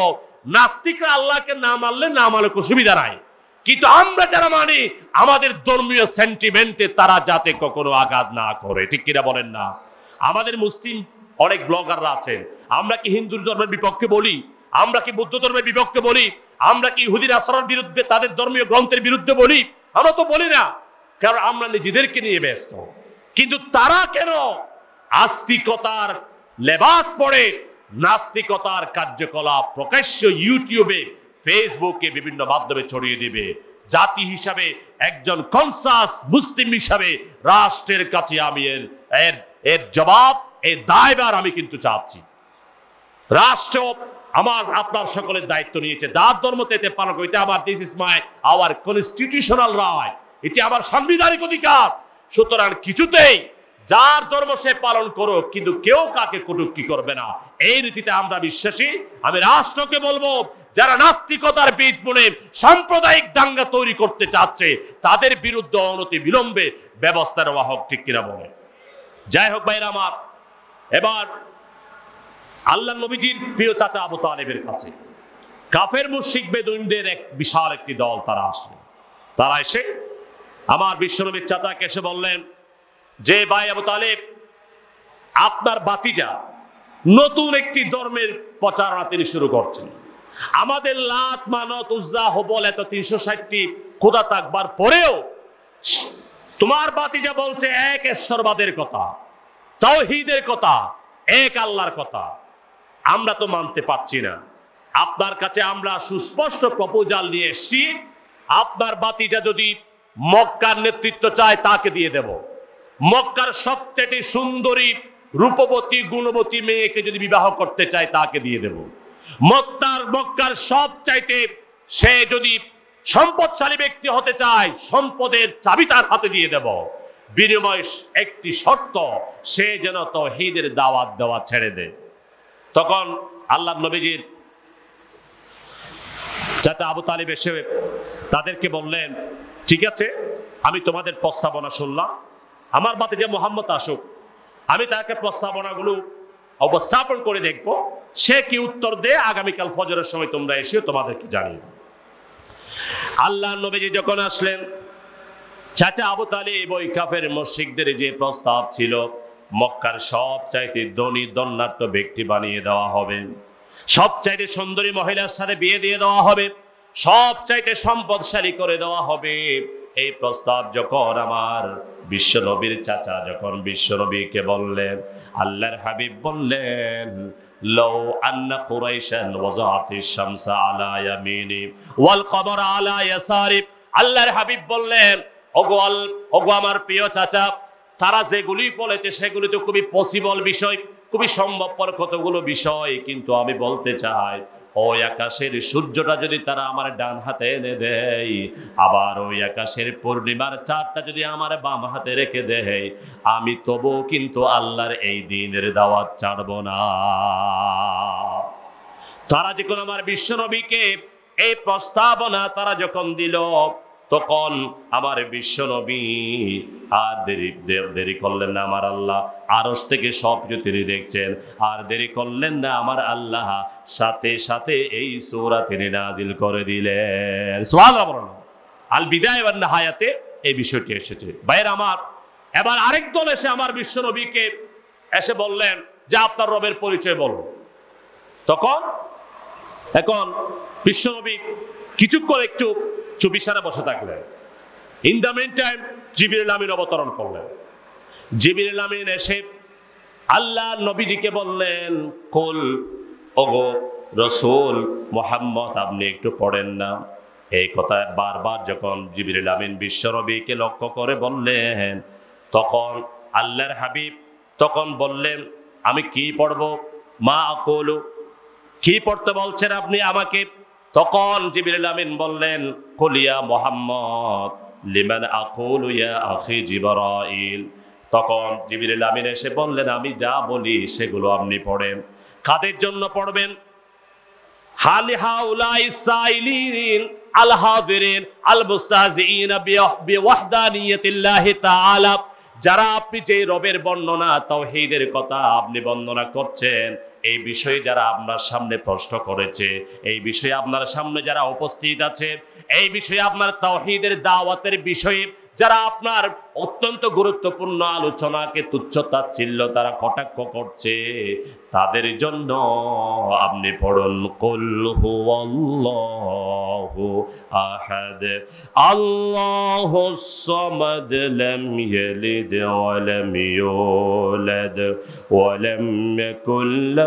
নাস্তিকরা আল্লাহকে না মানলে না মানলে সুবিধা নাই। কিন্তু আমরা যারা মানি, আমাদের ধর্মীয় সেন্টিমেন্টে তারা যাতে কখনো আঘাত না করে। ঠিক কিনা বলেন না? আমাদের মুসলিম অনেক ব্লগাররা আছেন। আমরা কি হিন্দু ধর্মের বিপক্ষে বলি? আমরা কি বৌদ্ধ ধর্মের বিপক্ষে বলি? আমরা কি ইহুদির আচরণের বিরুদ্ধে তাদের ধর্মীয় গ্রন্থের বিরুদ্ধে বলি? আমরা তো বলি না। কারণ আমরা নিজেদেরকে নিয়ে ব্যস্ত। কিন্তু তারা কেন আস্তিকতার লেবাস পড়ে নাস্তিকতার কার্যকলাপ প্রকাশ্য ইউটিউবে, ফেসবুকে বিভিন্ন মাধ্যমে ছড়িয়ে দিবে। জাতি হিসাবে একজন কনসাস মুসলিম হিসাবে রাষ্ট্রের কাছে আমি এর এর জবাব, এর দায়বার আমি কিন্তু চাচ্ছি। রাষ্ট্র আমার, আপনার সকলের দায়িত্ব নিয়েছে। যার ধর্ম তেতে পালন করে, এটা আমার this is my our constitutional রায় এটি আমার সাংবিধানিক অধিকার। সুতরাং কিছুতেই যার ধর্ম সে পালন করো কিন্তু কেউ কাকে কটুক্তি করবে না। এই রীতিতে আমরা বিশ্বাসী। আমি রাষ্ট্রকে বলব, যারা নাস্তিকতার বীজ বুনে সাম্প্রদায়িক দাঙ্গা তৈরি করতে চাচ্ছে, তাদের বিরুদ্ধে অনতি বিলম্বে ব্যবস্থা নেওয়া হোক, ঠিক কিনা বলে। যাই হোক ভাইরা আমার, এবার আল্লাহ নবীজির প্রিয় চাচা আবু তালেবের কাছে। কাফের মুশিক বেদুইনদের এক বিশাল একটি দল তারা আসলেন তারা এসে আমার বিশ্বনবীর চাচাকে এসে বললেন যে ভাই আবু তালেব, আপনার বাতিজা নতুন একটি ধর্মের প্রচারণা তিনি শুরু করছেন। আমাদের লাত, মানত, উজ্জা, হবল এত তিনশো ষাটটি খোদা থাকবার পরেও তোমার বাতিজা বলছে এক ঈশ্বরবাদের কথা, তাওহীদের কথা, এক আল্লাহর কথা। আমরা তো মানতে পারছি না। আপনার কাছে আমরা সুস্পষ্ট প্রপোজাল নিয়ে এসছি। আপনার বাতিজা যদি মক্কার নেতৃত্ব চায় তাকে দিয়ে দেব। মক্কার সবচেয়ে সুন্দরী রূপবতী, গুণবতী মেয়েকে যদি বিবাহ করতে চায়, তাকে দিয়ে দেব। মক্কার মক্কার সব চাইতে সে যদি সম্পদশালী ব্যক্তি হতে চায়, সম্পদের চাবি তার হাতে দিয়ে দেব। বিনিময় একটি শর্ত, সে যেন তহিদের দাওয়াত দেওয়া ছেড়ে দেয় তখন আল্লাহ নবীজির চাচা আবু তালিব এসে তাদেরকে বললেন, ঠিক আছে, আমি তোমাদের প্রস্তাবনা শুনলাম। আমার বাতে যে মোহাম্মদ আসুক, আমি তাকে প্রস্তাবনাগুলো অবস্থাপন করে দেখব, সে কি উত্তর দেয় আগামীকাল ফজরের সময় তোমরা এসে তোমাদেরকে জানিয়ে আল্লাহ নবীজি যখন আসলেন, চাচা আবু তালিব ওই কাফের মসজিদদের যে প্রস্তাব ছিল, মক্কার সব চাইতে ধনী দন্নাট্য ব্যক্তি বানিয়ে দেওয়া হবে সব চাইতে সুন্দরী মহিলার সাথে বিয়ে দিয়ে দেওয়া হবে সব চাইতে সম্পদশালী করে দেওয়া হবে, এই প্রস্তাব যখন আমার বিশ্বনবীর চাচা যখন বিশ্বনবীকে বললেন, আল্লাহর হাবিব বললেন লও আন্না কুরাইশান ওয়াজাতি শামসা আলা ইয়ামিনি ওয়াল কমর আলা ইয়াসারি। আল্লাহর হাবিব বললেন, ওগো আল, ওগো আমার প্রিয় চাচা, তারা যেগুলি বলেছে সেগুলি তো খুবই পসিবল বিষয়, খুবই সম্ভবপর কতগুলো বিষয়, কিন্তু আমি বলতে চাই ওই আকাশের সূর্যটা যদি তারা আমার ডান হাতে এনে দেয়, আবার ওই আকাশের পূর্ণিমার চাঁদটা যদি আমার বাম হাতে রেখে দেয়, আমি তবু কিন্তু আল্লাহর এই দিনের দাওয়াত ছাড়ব না। তারা যখন আমার বিশ্বনবীকে এই প্রস্তাবনা তারা যখন দিল তখন আমার বিশ্বনবী আর দেরি দেরি করলেন না আমার আল্লাহ। আরস থেকে সব কিছু তিনি দেখছেন। আর দেরি করলেন না আমার আল্লাহ। সাথে সাথে এই সূরা তিনি নাজিল করে দিলেন। বলুন। আল বিদায় এবার হায়াতে এই বিষয়টি এসেছে। বাইরে আমার, এবার আরেক দল এসে আমার বিশ্বনবীকে এসে বললেন যে আপনার রবের পরিচয় বলুন। তখন, এখন বিশ্বনবী কিছুক্ষণ একটু চুপিসারে বসে থাকলেন। ইন দ্য মেন টাইম জিবির আমিন অবতরণ করলেন। জিবির আমিন এসে আল্লাহ নবীজিকে বললেন, কুল, ওগো রসুল মোহাম্মদ, আপনি একটু পড়েন না। এই কথা বারবার যখন জিবির আমিন বিশ্বনবীকে লক্ষ্য করে বললেন, তখন আল্লাহর হাবিব তখন বললেন, আমি কি পড়ব? মা, আকলু, কি পড়তে বলছেন আপনি আমাকে? তখন জিবির আমিন বললেন কলিয়া মোহাম্মদ, লিমান আকুল ইয়া আখি জিবরাইল? তখন জিবির আমিন এসে বললেন, আমি যা বলি সেগুলো আপনি পড়েন। কাদের জন্য পড়বেন? সাইলিন যারা আপনি যে রবের বর্ণনা, তাওহীদের কথা আপনি বর্ণনা করছেন এই বিষয়ে যারা আপনার সামনে প্রশ্ন করেছে, এই বিষয়ে আপনার সামনে যারা উপস্থিত আছে, এই বিষয়ে আপনার তহিদের দাওয়াতের বিষয়ে যারা আপনার অত্যন্ত গুরুত্বপূর্ণ আলোচনাকে তুচ্ছ তাচ্ছিল্য তারা কটাক্ষ করছে। তাদের জন্য আপনি পড়ুন, কুল হুয়াল্লাহু আহাদ আল্লাহ সামাদ লাম ইয়ালিদ ওয়া লাম ইউলাদ ওয়া লাম ইয়াকুল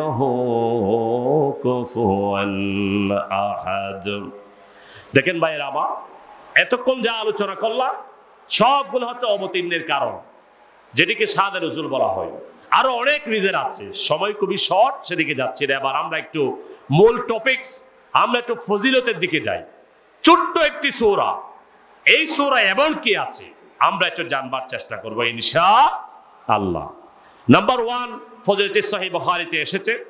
কুফুয়ান আহাদ। দেখেন ভাইয়ের আমার, এতক্ষণ যা আলোচনা করলাম সবগুলো হচ্ছে অবতীর্ণের কারণ, যেটিকে সাদে রসুল বলা হয়। আরও অনেক রিজন আছে। সময় খুবই শর্ট সেদিকে যাচ্ছি না। এবার আমরা একটু মূল টপিকস আমরা একটু ফজিলতের দিকে যাই। ছোট্ট একটি সৌরা। এই সৌরা এমন কি আছে? আমরা একটু জানবার চেষ্টা করব ইনশা আল্লাহ নাম্বার ওয়ান ফজিলতে সাহি বহারিতে এসেছে।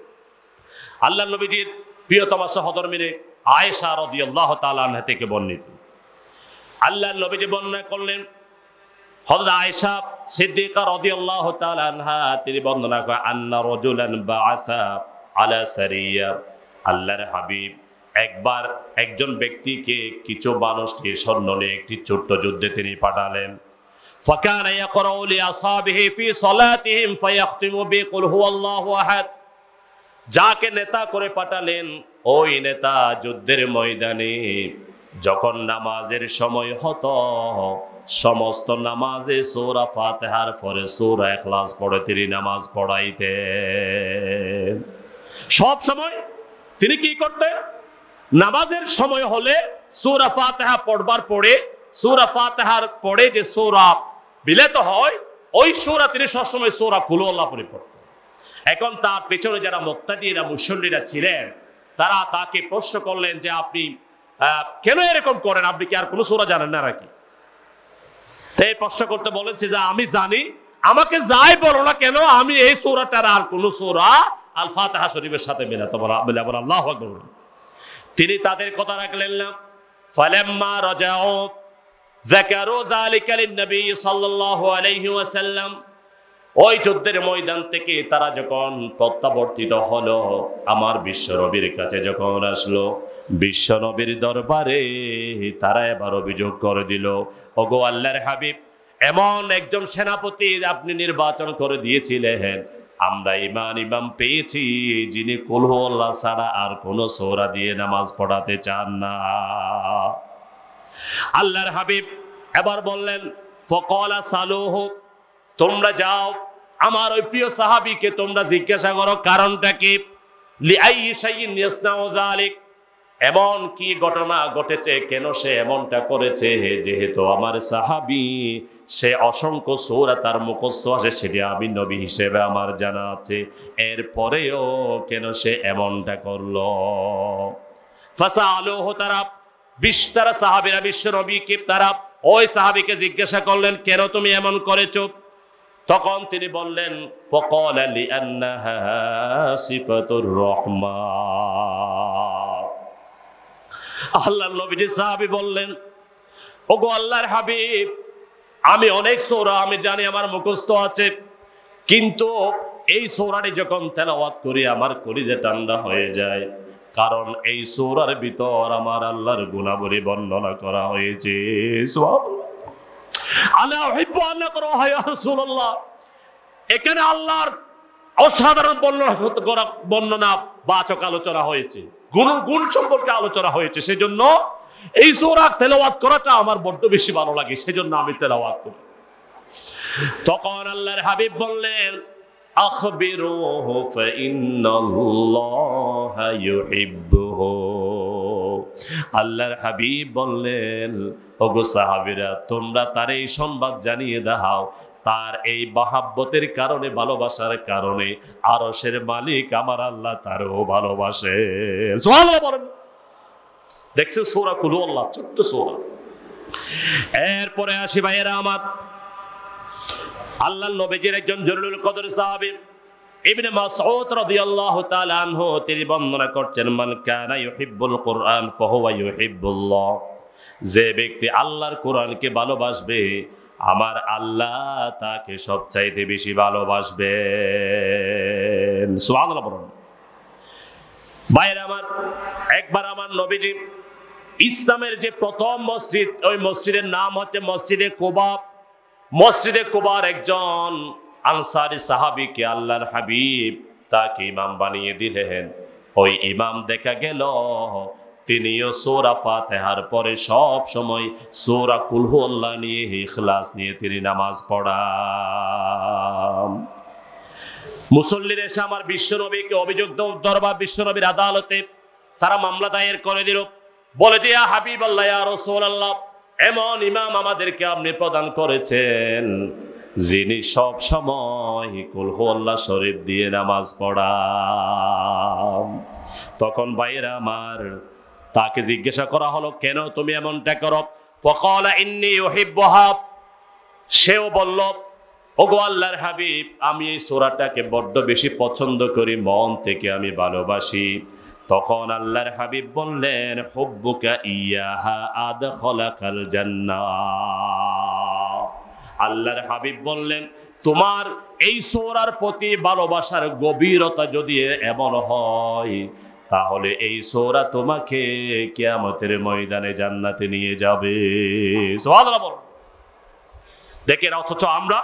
আল্লাহ নবীজির প্রিয়তমা সহধর্মিনে আয়েশা রদি আল্লাহ তালাহ থেকে বর্ণিত। আল্লাহ নবীজি বর্ণনা করলেন হযরত আয়েশা সিদ্দিকা রাদিয়াল্লাহু তাআলা আনহা তিনি বর্ণনা করেন আন্না রাজুলান বাআসা আলা সারিয়া আল্লাহর হাবিব একবার একজন ব্যক্তিকে কিছু মানুষকে স্বর্ণ নিয়ে একটি ছোট্ট যুদ্ধে তিনি পাঠালেন فكان يقرأ لأصحابه في صلاتهم فيختم بقل هو الله أحد যাকে নেতা করে পাঠালেন ওই নেতা যুদ্ধের ময়দানে যখন নামাজের সময় হতো, সমস্ত নামাজে সৌরা ফাতেহার পরে সৌরা এখলাস পড়ে তিনি নামাজ পড়াইতেন। সব সময় তিনি কি করতেন? নামাজের সময় হলে সৌরা ফাতেহা পড়বার পরে, সৌরা ফাতেহার পরে যে সৌরা বিলেত হয়, ওই সৌরা তিনি সবসময় সৌরা কুলো আল্লাহ পরে পড়তেন। এখন তার পেছনে যারা মুক্তাদিরা মুসল্লিরা ছিলেন, তারা তাকে প্রশ্ন করলেন যে আপনি কেন এরকম করেন? আপনি কি আর কোনো সোরা জানেন না নাকি? তো এই প্রশ্ন করতে বলেছে যে আমি জানি, আমাকে যাই বলো না কেন, আমি এই সৌরাটার আর কোনো সৌরা আল ফাতেহা শরীফের সাথে মেলাতে বলা আবার আল্লাহ তিনি তাদের কথা রাখলেন না। ফালাম্মা রাজাউ, যাকারু যালিকা লিন-নবী সাল্লাল্লাহু আলাইহি ওয়াসাল্লাম। ওই যুদ্ধের ময়দান থেকে তারা যখন প্রত্যাবর্তিত হলো, আমার বিশ্বনবীর কাছে যখন আসলো বিশ্বনবীর দরবারে তারা এবার অভিযোগ করে দিল, ওগো আল্লাহর হাবিব, এমন একজন সেনাপতি আপনি নির্বাচন করে দিয়েছিলেন। আমরা ইমান ইমাম পেয়েছি, যিনি কুলহল্লা ছাড়া আর কোন সৌরা দিয়ে নামাজ পড়াতে চান না। আল্লাহর হাবিব এবার বললেন, ফকলা হোক তোমরা যাও, আমার ওই প্রিয় সাহাবিকে তোমরা জিজ্ঞাসা করো, কারণটা কি? লিআই শাইইন ইয়াসনাউ যালিক এমন কি ঘটনা ঘটেছে? কেন সে এমনটা করেছে? যেহেতু আমার সাহাবি, সে অসংখ্য সৌরা তার মুখস্থ আছে, সেটি আমি নবী হিসেবে আমার জানা আছে। এরপরেও কেন সে এমনটা করল? ফাসা আলোহ তারা বিশ তারা সাহাবিরা, বিশ্ব নবীকে তারা ওই সাহাবিকে জিজ্ঞাসা করলেন, কেন তুমি এমন করেছ? তখন তিনি বললেন, ফকল আলী আন্নাহা সিফাতুর রহমান। আল্লাহ নবীজি সাহাবি বললেন, ওগো আল্লাহর হাবিব, আমি অনেক সৌরা, আমি জানি আমার মুখস্থ আছে, কিন্তু এই সৌরাটি যখন তেলাওয়াত করি, আমার কলিজে ঠান্ডা হয়ে যায়, কারণ এই সৌরার ভিতর আমার আল্লাহর গুণাবলী বর্ণনা করা হয়েছে। এখানে আল্লাহর অসাধারণ বর্ণনা বর্ণনা, বাচক আলোচনা হয়েছে। গুণ সম্পর্কে আলোচনা হয়েছে, সেজন্য এই সূরা তেলাওয়াত করাটা আমার বড্ড বেশি ভালো লাগে, সেজন্য আমি তেলাওয়াত করি। তখন আল্লাহর হাবিব বললেন, আখবিরুহু ফাইন্নাল্লাহা ইউহিব্বুহু। আল্লাহর হাবিব বললেন, ওগো সাহাবীরা, তোমরা তার এই সংবাদ জানিয়ে দাও তার এই মহাব্বতের কারণে, ভালোবাসার কারণে আরশের মালিক আমার আল্লাহ তারও ভালোবাসে। বলেন। দেখছেন সূরা কুলু আল্লাহ ছোট্ট সূরা। এরপরে আসি ভাইয়েরা আমার। আল্লাহ নবীজির একজন জরুরুল কদর সাহাবী, ইবনে মাসউদ রাদিয়াল্লাহু তাআলা আনহু, তিনি বর্ণনা করছেন, মান কানা ইউহিব্বুল কুরআন ফাহুয়া ইউহিব্বুল্লাহ। যে ব্যক্তি আল্লাহর কোরআনকে ভালোবাসবে আমার আল্লাহ তাকে সবচাইতে বেশি বলুন। ভাইয়ের আমার, একবার আমার নবীজি ইসলামের যে প্রথম মসজিদ, ওই মসজিদের নাম হচ্ছে মসজিদে কোবাব মসজিদে কোবার একজন আনসারি সাহাবিকে আল্লাহর হাবিব তাকে ইমাম বানিয়ে দিলেন। ওই ইমাম দেখা গেল তিনিও সোরা ফাতেহার পরে সব সময় সোরা কুলহু আল্লাহ নিয়ে, ইখলাস নিয়ে তিনি নামাজ পড়া মুসল্লির এসে আমার বিশ্বনবীকে অভিযোগ দরবার বিশ্বনবীর আদালতে তারা মামলা দায়ের করে দিল। বলে যে হাবিব আল্লাহ রসুল আল্লাহ এমন ইমাম আমাদেরকে আপনি প্রদান করেছেন যিনি সব সময় কুলহু আল্লাহ শরীফ দিয়ে নামাজ পড়া তখন বাইরে আমার তাকে জিজ্ঞাসা করা হলো, কেন তুমি এমনটা করো? ফকলা ইন্নি ইউহিব্বুহা সেও বলল, ওগো আল্লাহর হাবিব, আমি এই সোরাটাকে বড্ড বেশি পছন্দ করি, মন থেকে আমি ভালোবাসি। তখন আল্লাহর হাবিব বললেন, হব্বুকা ইয়াহা আদ আল্লাহর হাবিব বললেন, তোমার এই সোরার প্রতি ভালোবাসার গভীরতা যদি এমন হয় তাহলে এই সোরা তোমাকে কেয়ামতের ময়দানে জান্নাতে নিয়ে যাবে। দেখেন অথচ আমরা,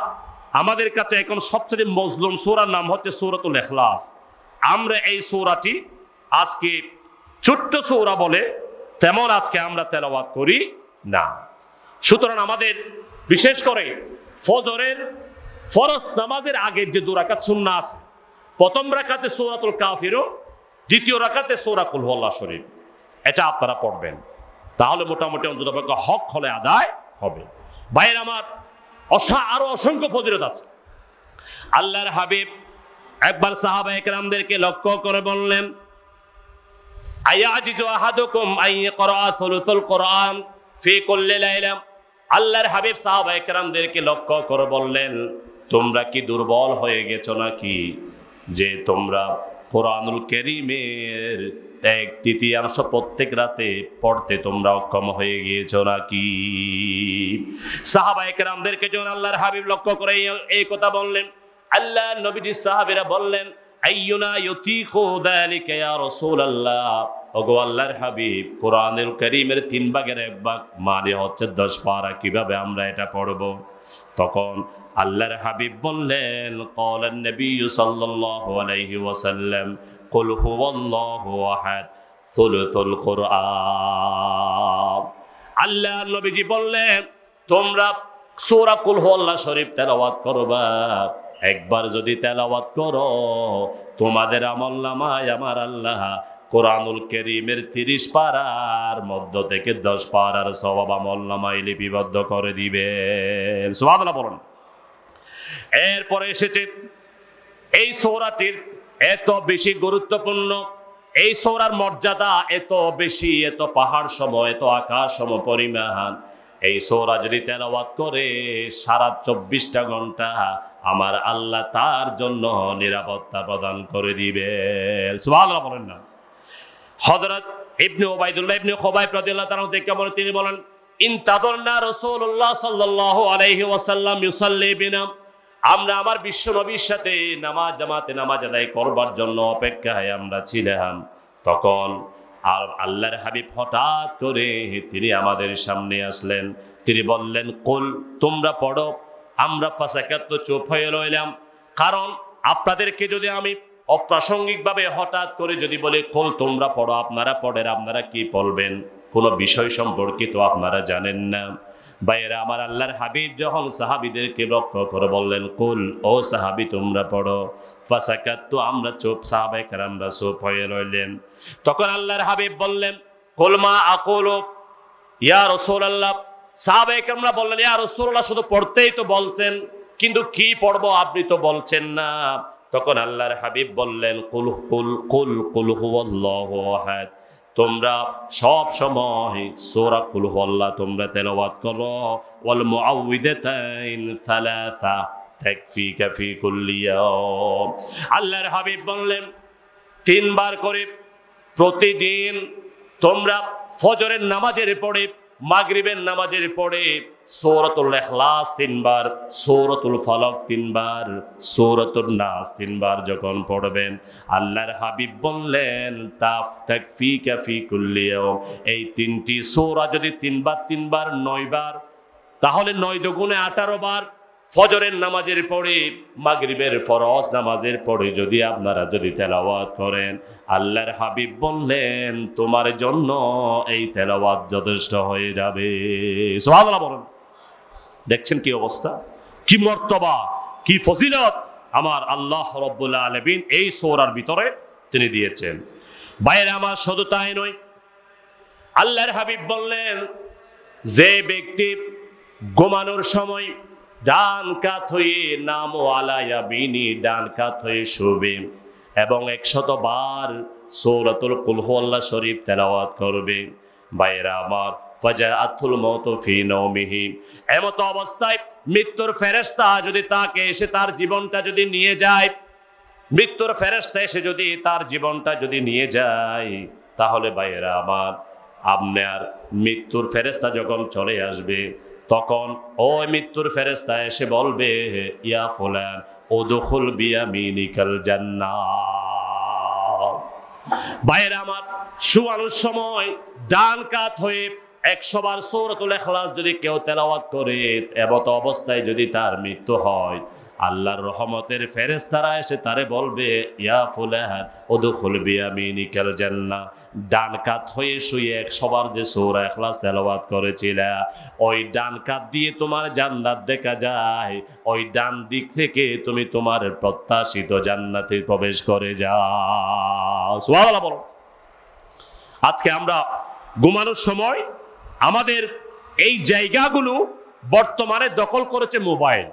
আমাদের কাছে এখন সবচেয়ে মজলুম সৌরার নাম হচ্ছে সৌরাতুল এখলাস আমরা এই সৌরাটি আজকে ছোট্ট সৌরা বলে তেমন আজকে আমরা তেলাওয়াত করি না। সুতরাং আমাদের বিশেষ করে ফজরের ফরজ নামাজের আগের যে দু রাকাত সুন্না আছে, প্রথম রাকাতে সৌরাতুল কাফিরও দ্বিতীয় রাকাতে সৌরা কুলহল্লা শরীফ এটা আপনারা পড়বেন। তাহলে মোটামুটি অন্তত হক হলে আদায় হবে। ভাইয়ের আমার, অসা, আরও অসংখ্য ফজিলত আছে। আল্লাহর হাবিব একবার সাহাবা একরামদেরকে লক্ষ্য করে বললেন আল্লাহর হাবিব সাহাবা একরামদেরকে লক্ষ্য করে বললেন, তোমরা কি দুর্বল হয়ে গেছো নাকি? যে তোমরা কোরআনুল কেরিমের এক তৃতীয়াংশ প্রত্যেক রাতে পড়তে তোমরা অক্ষম হয়ে গিয়েছো নাকি? সাহাবা একরামদেরকে যখন আল্লাহর হাবিব লক্ষ্য করে এই- কথা বললেন। আল্লাহ নবীজি সাহাবীরা বললেন আল্লাহর হাবিব তিন ভাগের এক ভাগ মানে হচ্ছে 10 পারা, কীভাবে আমরা এটা পড়ব? তখন আল্লাহর হাবিব বললেন ক্বালান নবী সাল্লাল্লাহু আলাইহি ওয়াসাল্লাম, কুল হুয়াল্লাহু আহাদ, সুলুসুল কুরআন। আল্লাহ নবীজি বললেন, তোমরা সূরা কুল হুয়াল্লাহ শরীফ তেলাওয়াত করবা। একবার যদি তেলাওয়াত করো, তোমাদের আমল নামায় আমার আল্লাহ কোরআনুল করিমের তিরিশ পারার মধ্য থেকে দশ পারার সবাব আমল নামায় লিপিবদ্ধ করে দিবেন। সুবহানাল্লাহ বলুন। এরপরে এসেছে এই সৌরাটির এত বেশি গুরুত্বপূর্ণ, এই সৌরার মর্যাদা এত বেশি, এত পাহাড় সম, এত আকাশ সম পরিমাণ। এই সৌরা যদি তেলাওয়াত করে সারা চব্বিশটা ঘণ্টা আমার আল্লাহ তার জন্য নিরাপত্তা প্রদান করে দিবে। বলেন না। হযরত ইবনে ওবাইদুল্লাহ ইবনে খুবাইব রাদিয়াল্লাহু তাআলা থেকে বলেন তিনি বলেন ইনতাদরনা রাসূলুল্লাহ সাল্লাল্লাহু আলাইহি ওয়াসাল্লাম ইউসাল্লি বিনা আমরা আমার বিশ্ব নবীর সাথে নামাজ জামাতে নামাজ আদায় করবার জন্য অপেক্ষায় আমরা ছিলাম। তখন আর আল্লাহর হাবিব হঠাৎ করে তিনি আমাদের সামনে আসলেন। তিনি বললেন, কুল, তোমরা পড়ো। আমরা ফাঁসাকাত্ত চুপ হয়ে রইলাম। কারণ আপনাদেরকে যদি আমি অপ্রাসঙ্গিকভাবে হঠাৎ করে যদি বলে, কোল, তোমরা পড়ো, আপনারা পড়েন, আপনারা কি পড়বেন? কোনো বিষয় সম্পর্কিত আপনারা জানেন না। বাইরে আমার আল্লাহর হাবিব যখন সাহাবিদেরকে লক্ষ্য করে বললেন, কুল, ও সাহাবি, তোমরা পড়ো। ফাসাকাত তো আমরা চুপ সাহাবাই আমরা চুপ হয়ে রইলেন। তখন আল্লাহর হাবিব বললেন কোলমা আকুল? ইয়া রসুল আল্লাহ সাহাবাই আমরা বললেন, ইয়া রসুল্লাহ শুধু পড়তেই তো বলছেন, কিন্তু কি পড়ব আপনি তো বলছেন না। তখন আল্লাহর হাবিব বললেন, কুল কুল কুল কুল হুয়াল্লাহু আহাদ। তোমরা সব সময় সোরা কুল হল্লা তোমরা তেলাওয়াত করো। ওয়াল মুআউযিদাতাইন সালাসা তাকফি কাফি কুল্লি ইয়াওম আল্লাহর হাবিব বললেন, তিনবার করে প্রতিদিন তোমরা ফজরের নামাজের পড়ে মাগরিবের নামাজের পরে সৌরতুল এখলাস তিনবার, সৌরতুল ফলক তিনবার সৌরতুল নাস তিনবার যখন পড়বেন, আল্লাহর হাবিব বললেন তাফ ফি কাফি কুল্লিয়াও এই তিনটি সৌরা যদি তিনবার তিনবার নয়বার, তাহলে নয় দুগুণে আঠারো বার ফজরের নামাজের পরে, মাগরিবের ফরজ নামাজের পরে যদি আপনারা যদি তেলাওয়াত করেন, আল্লাহর হাবিব বললেন, তোমার জন্য এই তেলাওয়াত যথেষ্ট হয়ে যাবে। বলেন। দেখছেন কি অবস্থা? কি মর্তবা, কি ফজিলত আমার আল্লাহ রব্বুল আলমিন এই সৌরার ভিতরে তিনি দিয়েছেন। বাইরে আমার শুধু তাই নয়, আল্লাহর হাবিব বললেন, যে ব্যক্তি ঘুমানোর সময় ডান কাত হয়ে নাম আলায়া বিনি, ডান কাত হয়ে শুবে। এবং একশত বার সৌরাতুল কুলহল্লা শরীফ তেলাওয়াত করবে। বাইরা আমার ফাজা আতুল মত ফি নৌমিহি এমত অবস্থায় মৃত্যুর ফেরেস্তা যদি তাকে এসে তার জীবনটা যদি নিয়ে যায়, মৃত্যুর ফেরেস্তা এসে যদি তার জীবনটা যদি নিয়ে যায়, তাহলে বাইরা আমার, আপনার মৃত্যুর ফেরেস্তা যখন চলে আসবে তখন ওই মৃত্যুর ফেরেস্তা এসে বলবে, ইয়া ফুলান ও দখল বিয়া মিনিকাল জান্না বাইরে আমার শুয়ানোর সময় ডান কাত হয়ে একশো বার সৌরতুল এখলাস যদি কেউ তেলাওয়াত করে, এমত অবস্থায় যদি তার মৃত্যু হয়, আল্লাহর রহমতের ফেরেস্তারা এসে তারে বলবে, ইয়া ফুলাহান ওদুখুল বিয়ামিনিকাল জান্না ডান কাত হয়ে শুয়ে এক সবার যে সৌরা এখলাস তেলাওয়াত করেছিল, ওই ডান কাত দিয়ে তোমার জান্নাত দেখা যায়, ওই ডান দিক থেকে তুমি তোমার প্রত্যাশিত জান্নাতে প্রবেশ করে সুবহানাল্লাহ বলো। আজকে আমরা ঘুমানোর সময় আমাদের এই জায়গাগুলো বর্তমানে দখল করেছে মোবাইল।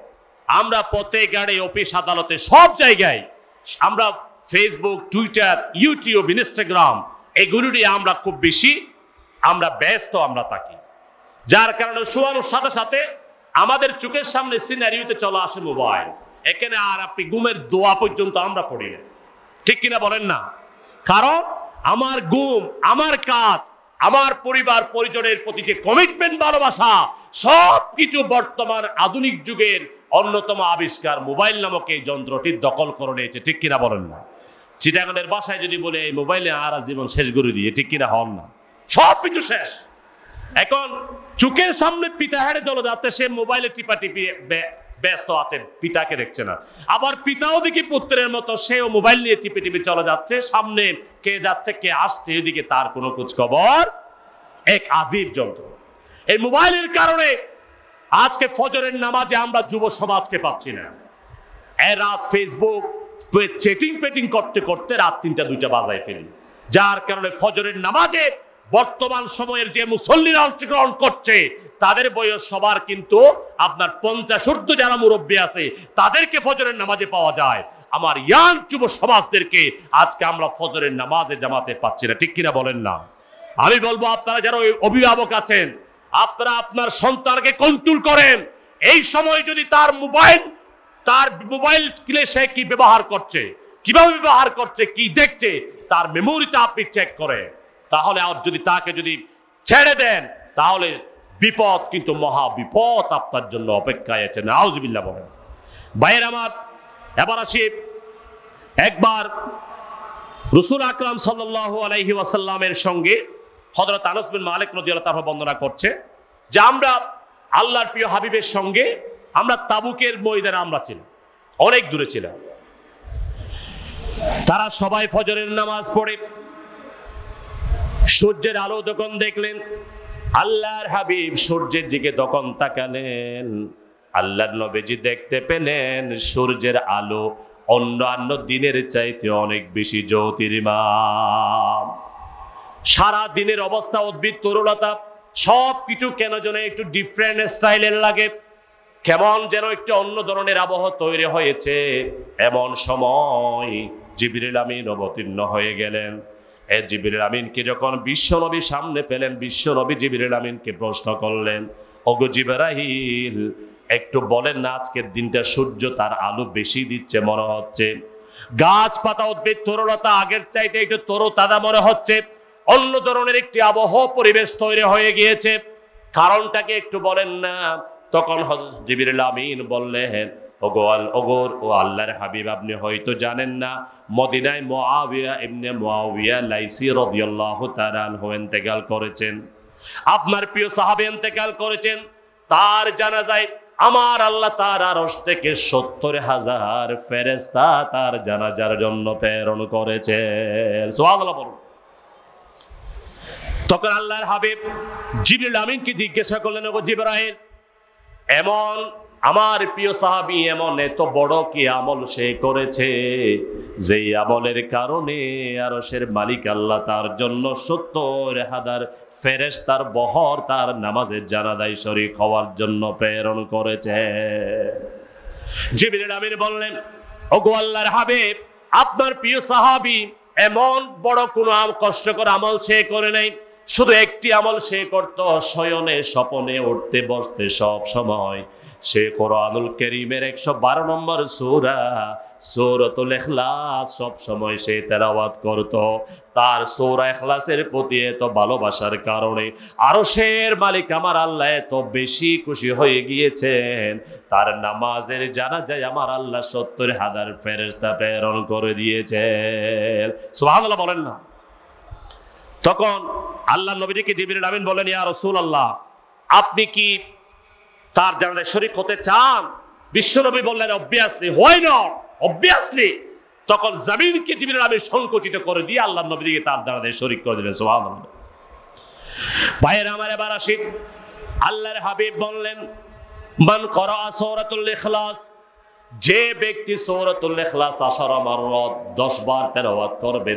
আমরা পথে গাড়ি, অফিস, আদালতে সব জায়গায় আমরা ফেসবুক টুইটার ইউটিউব ইনস্টাগ্রাম এগুলো আমরা খুব বেশি, আমরা ব্যস্ত আমরা থাকি। যার কারণে শোয়ানোর সাথে সাথে আমাদের চোখের সামনে সিনারিওতে চলে আসে মোবাইল এখানে আর আপনি ঘুমের দোয়া পর্যন্ত আমরা পড়ি না। ঠিক কিনা বলেন না? কারণ আমার ঘুম, আমার কাজ, আমার পরিবার, পরিজনের প্রতি যে কমিটমেন্ট ভালোবাসা সব কিছু বর্তমান আধুনিক যুগের অন্যতম আবিষ্কার মোবাইল নামক এই যন্ত্রটি দখল করে নিয়েছে। ঠিক কিনা বলেন না? চিটাগানের বাসায় যদি বলে, এই মোবাইলে আর জীবন শেষ করে দিয়ে, ঠিক কিনা হন না? সব কিছু শেষ। এখন চোখের সামনে পিতা হারে চলে যাচ্ছে, সে মোবাইলে টিপা টিপি ব্যস্ত আছে পিতাকে দেখছে না। আবার পিতাও দেখি পুত্রের মতো, সেও মোবাইল নিয়ে টিপে টিপে চলে যাচ্ছে, সামনে কে যাচ্ছে, কে আসছে, এদিকে তার কোনো খোঁজ খবর এক আজীব যন্ত্র এই মোবাইলের কারণে আজকে ফজরের নামাজে আমরা যুব সমাজকে পাচ্ছি না। এ রাত ফেসবুক চেটিং পেটিং করতে করতে রাত তিনটা, দুইটা বাজায় ফেলি। যার কারণে ফজরের নামাজে বর্তমান সময়ের যে মুসল্লিরা অংশগ্রহণ করছে, তাদের বয়স সবার কিন্তু আপনার পঞ্চাশ ঊর্ধ্ব যারা মুরব্বী আছে, তাদেরকে ফজরের নামাজে পাওয়া যায়। আমার ইয়াং যুব সমাজদেরকে আজকে আমরা ফজরের নামাজে জামাতে পাচ্ছি না, ঠিক কিনা বলেন না? আমি বলব, আপনারা যারা ওই অভিভাবক আছেন, আপনারা আপনার সন্তানকে কন্ট্রোল করেন। এই সময় যদি তার মোবাইল তার মোবাইল কিনে সে কি ব্যবহার করছে? কীভাবে ব্যবহার করছে? কি দেখছে? তার মেমোরিটা আপনি চেক করে তাহলে আর যদি তাকে যদি ছেড়ে দেন, তাহলে বিপদ কিন্তু মহা বিপদ আপনার জন্য অপেক্ষায় আছে। নাউজবিল্লা বলেন। ভাইয়ের আমার, এবার আসি একবার রসুল আকরাম সাল্লাহ আলাইহি ওয়াসাল্লামের সঙ্গে হজরত আনস বিন মালিক রদিয়াল্লাহ তারপর বন্দনা করছে যে আমরা আল্লাহর প্রিয় হাবিবের সঙ্গে আমরা তাবুকের ময়দানে আমরা ছিলাম, অনেক দূরে ছিলাম। তারা সবাই ফজরের নামাজ পড়ে। সূর্যের আলো তখন দেখলেন, আল্লাহর হাবিব সূর্যের দিকে তখন তাকালেন। আল্লাহর নবীজি দেখতে পেলেন, সূর্যের আলো অন্যান্য দিনের চাইতে অনেক বেশি জ্যোতির্মান সারা দিনের অবস্থা, উদ্ভিদ, তরুলতা সব কিছু কেন যেন একটু ডিফারেন্ট স্টাইলের লাগে। কেমন যেন একটু অন্য ধরনের আবহাওয়া তৈরি হয়েছে। এমন সময় জিবিরিল আমিন অবতীর্ণ হয়ে গেলেন। এ জিবিরিল আমিনকে যখন বিশ্বনবী সামনে পেলেন, বিশ্বনবী জিবিরিল আমিনকে প্রশ্ন করলেন, ওগো জিবরাহিল একটু বলেন না, আজকের দিনটা সূর্য তার আলো বেশি দিচ্ছে মনে হচ্ছে। গাছপাতা উদ্ভিদ তরুলতা আগের চাইতে একটু তরু তাজা মনে হচ্ছে। অন্য ধরনের একটি আবহাওয়া পরিবেশ তৈরি হয়ে গিয়েছে। কারণটাকে একটু বলেন না তখন জিবরিল আমিন বললেন, ওগো আল ওগোর ও আল্লাহর হাবিব, আপনি হয়তো জানেন না, মদিনায় মুআবিয়া ইবনে মুআবিয়া লাইসি রাদিয়াল্লাহু তাআলা আনহু ইন্তেকাল করেছেন। আপনার প্রিয় সাহাবে ইন্তেকাল করেছেন। তার জানা যায় আমার আল্লাহ তার আরশ থেকে সত্তর হাজার ফেরেস্তা তার জানাজার জন্য প্রেরণ বলুন। তখন আল্লাহর হাবিব জিবরিল আমিনকে জিজ্ঞাসা করলেন, ওগো জিবরাইল এমন, আমার প্রিয় সাহাবি এমন, এত বড় কি আমল সে করেছে? যে আমলের কারণে আরশের মালিক আল্লাহ তার জন্য সত্তর হাজার ফেরেস তার বহর তার নামাজের জানাদাই শরীক হওয়ার জন্য প্রেরণ করেছে। জিবরিল আমিন বললেন, ওগো আল্লাহর হাবিব, আপনার প্রিয় সাহাবি এমন বড় কোনো কষ্টকর আমল সে করে নাই। শুধু একটি আমল সে করত, শয়নে, স্বপনে, উঠতে, বসতে সব সময়। সে কোরআনুল করিমের একশো বারো নম্বর সূরা সব সময় সে তেলাওয়াত করত। তার সৌরা এখলাসের প্রতি এত ভালোবাসার কারণে আরও শের মালিক আমার আল্লাহ এত বেশি খুশি হয়ে গিয়েছেন। তার নামাজের জানা যায় আমার আল্লাহ সত্তর হাজার ফেরেস্তা প্রেরণ করে দিয়েছেন। সুবহানাল্লাহ বলেন না। তখন আল্লাহ নবীজিকে জিবির আমিন বলেন ইয়া রসুল আল্লাহ আপনি কি তার জানাজায় শরিক হতে চান? বিশ্বনবী বললেন, অবভিয়াসলি, হয় নট অবভিয়াসলি। তখন জামিনকে জিবির আমিন সংকুচিত করে দিয়ে আল্লাহ নবীজিকে তার জানাজায় শরিক করে দিলেন, সুবহানাল্লাহ। ভাইয়ের আমার এবার আসি। আল্লাহর হাবিব বললেন, মান করা সৌরাতুল ইখলাস যে ব্যক্তি সৌরাতুল ইখলাস আশার আমার দশ বার তেলাওয়াত করবে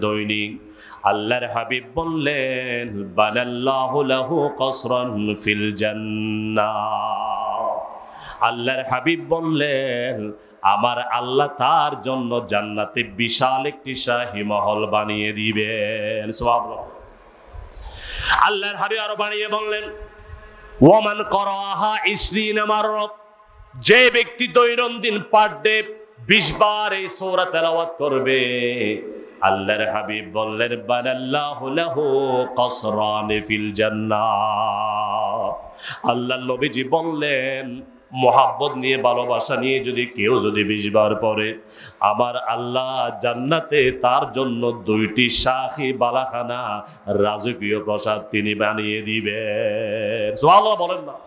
দৈনিক- আল্লাহর হাবিব বললেন, বানাল্লাহু লাহু কসরান ফিল জান্নাহ আল্লাহর হাবিব বললেন, আমার আল্লাহ তার জন্য জান্নাতে বিশাল একটি শাহী মহল বানিয়ে দিবেন। আল্লাহর হাবিব আরও বানিয়ে বললেন ওমান করাহা ইসরিন মাররত যে ব্যক্তি দৈনন্দিন পার ডে বিশ বার এই সৌরা তেলাওয়াত করবে, আল্লাহর হাবিব বললেন, বানাল্লাহু লাহু কসরান ফিল জান্নাহ। আল্লাহ নবীজি বললেন, মোহাব্বত নিয়ে, ভালোবাসা নিয়ে যদি কেউ যদি বিশবার পরে আমার আল্লাহ জান্নাতে তার জন্য দুইটি শাহী বালাখানা রাজকীয় প্রসাদ তিনি বানিয়ে দিবেন। বলেন না।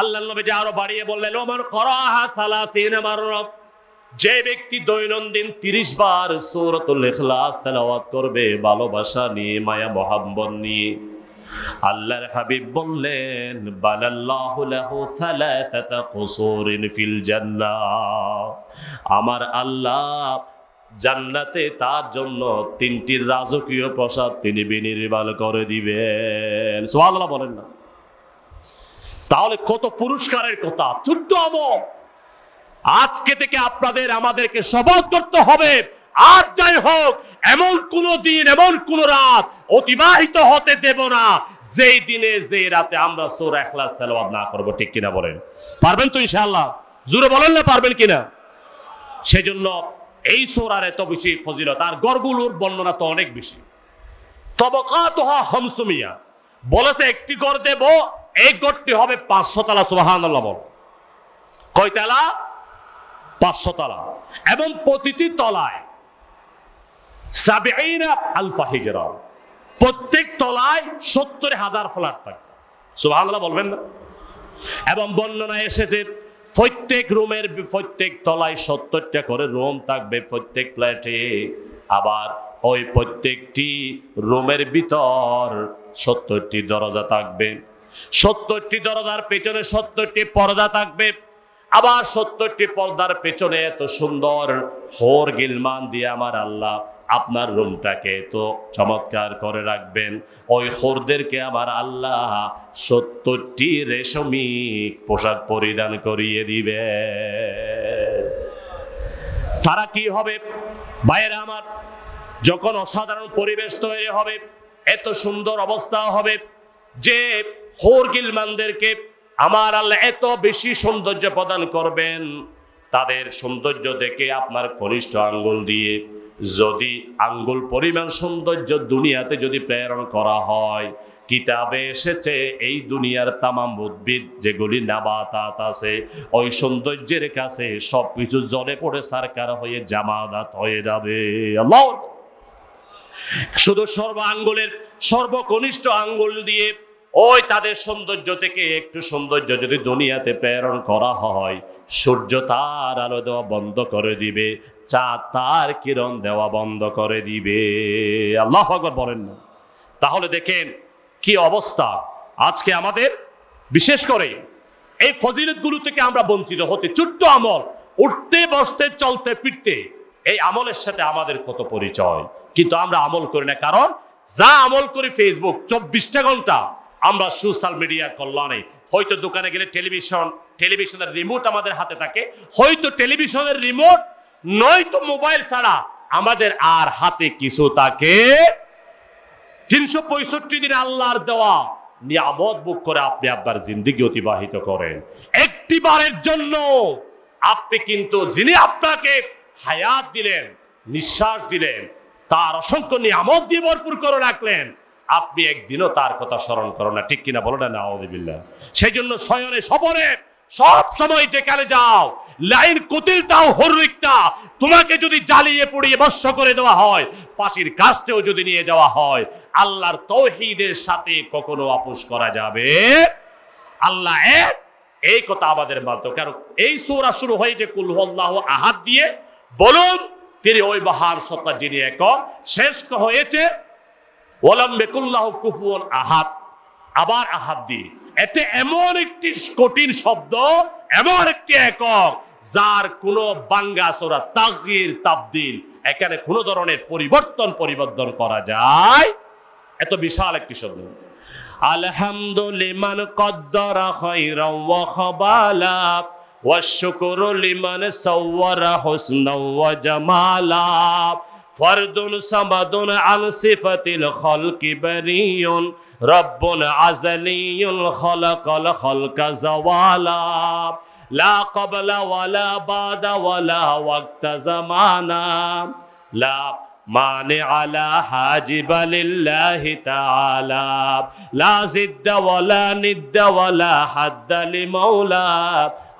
আল্লাহ নবী যে আরও বাড়িয়ে বললেন আমার করাহা সালাতিন আমার রব। যে ব্যক্তি দৈনন্দিন তিরিশ বার সূরাতুল ইখলাস তেলাওয়াত করবে, ভালোবাসা নিয়ে, মায়া মোহাম্মত নিয়ে। আল্লাহর হাবিব বললেন, বানাল্লাহু লাহু সালাসাতা কুসুরিন ফিল জান্নাহ আমার আল্লাহ জান্নাতে তার জন্য তিনটি রাজকীয় প্রসাদ তিনি বিনির্মাণ করে দিবেন। সুবহানাল্লাহ বলেন না। তাহলে কত পুরস্কারের কথা, ছোট্ট আমল। আজকে থেকে আপনাদের, আমাদেরকে শপথ করতে হবে। আর যাই হোক, এমন কোন দিন, এমন কোন রাত অতিবাহিত হতে দেব না। যেই দিনে যে রাতে আমরা সোর এখলাস তেলাওয়াত না করব, ঠিক কিনা বলেন? পারবেন তো ইনশাআল্লাহ? জুড়ে বলেন না, পারবেন কিনা? সেজন্য এই সোরার এত বেশি ফজিলত, আর গড়গুলোর বর্ণনা তো অনেক বেশি। তবকাতহা হমসুমিয়া, বলেছে, একটি গড় দেব এই গড়টি হবে পাঁচশো তালা, সুবহানাল্লাহ বল। কয় তালা? পাঁচশো তলা। এবং প্রতিটি তলায় আলফা প্রত্যেক তলায় সত্তর হাজার ফ্ল্যাট থাকবে। সুবহানাল্লাহ বলবেন না? এবং বর্ণনা এসেছে, প্রত্যেক রুমের প্রত্যেক তলায় সত্তরটা করে রুম থাকবে প্রত্যেক ফ্ল্যাটে। আবার ওই প্রত্যেকটি রুমের ভিতর সত্তরটি দরজা থাকবে। সত্তরটি দরজার পেছনে সত্তরটি পর্দা থাকবে। আবার সত্তরটি পর্দার পেছনে এত সুন্দর হোর গিলমান দিয়ে আমার আল্লাহ আপনার রুমটাকে তো চমৎকার করে রাখবেন। ওই হোরদেরকে আমার আল্লাহ সত্তরটি রেশমিক পোশাক পরিধান করিয়ে দিবে তারা কি হবে? বাইরে আমার, যখন অসাধারণ পরিবেশ তৈরি হবে, এত সুন্দর অবস্থা হবে যে হোর গিলমানদেরকে আমার আল্লাহ এত বেশি সৌন্দর্য প্রদান করবেন, তাদের সৌন্দর্য দেখে আপনার কনিষ্ঠ আঙ্গুল দিয়ে যদি আঙ্গুল পরিমাণ সৌন্দর্য দুনিয়াতে যদি প্রেরণ করা হয়, কিতাবে এসেছে এই দুনিয়ার তামাম উদ্ভিদ যেগুলি নাবাতাত আছে, ওই সৌন্দর্যের কাছে সব কিছু জলে পড়ে সারকার হয়ে জামাদাত হয়ে যাবে। শুধু সর্ব আঙ্গুলের সর্বকনিষ্ঠ আঙ্গুল দিয়ে ওই তাদের সৌন্দর্য থেকে একটু সৌন্দর্য যদি দুনিয়াতে প্রেরণ করা হয়, সূর্য তার আলো দেওয়া বন্ধ করে দিবে, চাঁদ তার কিরণ দেওয়া বন্ধ করে দিবে। আল্লাহ আকবর বলেন না। তাহলে দেখেন কি অবস্থা। আজকে আমাদের বিশেষ করে এই ফজিলতগুলো থেকে আমরা বঞ্চিত হতে, ছোট্ট আমল, উঠতে, বসতে, চলতে, ফিরতে, এই আমলের সাথে আমাদের কত পরিচয়। কিন্তু আমরা আমল করি না, কারণ যা আমল করি ফেসবুক চব্বিশটা ঘণ্টা আমরা সোশ্যাল মিডিয়ার কল্যাণে। হয়তো দোকানে গেলে টেলিভিশন, টেলিভিশনের রিমোট আমাদের হাতে থাকে। হয়তো টেলিভিশনের রিমোট নয়তো মোবাইল ছাড়া আমাদের আর হাতে কিছু থাকে। তিনশো পঁয়ষট্টি দিন আল্লাহর দেওয়া নিয়ামত বুক করে আপনি আপনার জিন্দিগি অতিবাহিত করেন। একটি বারের জন্য আপনি কিন্তু যিনি আপনাকে হায়াত দিলেন, নিঃশ্বাস দিলেন, তার অসংখ্য নিয়ামত দিয়ে ভরপুর করে রাখলেন আপনি একদিনও তার কথা স্মরণ করো না। ঠিক কিনা বলো না? নাউদিবিল্লাহ সেই জন্য শয়নে সপরে সব সময় যেখানে যাও, লাইন কুতিল কুতিলটাও হররিকটা তোমাকে যদি জ্বালিয়ে পুড়িয়ে বর্ষ করে দেওয়া হয়, পাশির কাছতেও যদি নিয়ে যাওয়া হয়, আল্লাহর তৌহিদের সাথে কখনো আপোষ করা যাবে? আল্লাহ এই কথা আমাদের মানতে। কারণ এই সূরা শুরু হয়েছে, কুল আল্লাহ আহাদ দিয়ে। বলুন, তিনি ওই মহান সত্তা যিনি এক শেষ হয়েছে ওলাম বেকুল্লাহ কুফুল আহাত আবার আহাত দিয়ে এতে এমন একটি কঠিন শব্দ, এমন একটি একক, যার কোনো বাঙ্গাসোরা তাগির, তাবদিল, এখানে কোনো ধরনের পরিবর্তন পরিবর্তন করা যায়। এত বিশাল একটি শব্দ। আলহামদুলিমান কদ্দরা খৈরা ওয়া খবালা, ওয়া শুকরু লিমান সাওয়ারা হুসনা ওয়া জামালা। ফরদুল সামাদুন আল সিফাতিল খলকি বারিয়ুন রব্বুন আজালিয়ুল খলকল খলকা জাওয়ালা লা ক্বাবলা ওয়ালা বাদা ওয়ালা ওয়াক্তা জামানা লা মানে আলা হাজিবা লিল্লাহি তাআলা। লা জিদ্দা ওয়ালা নিদ্দা ওয়ালা হাদ্দা লিমাওলা।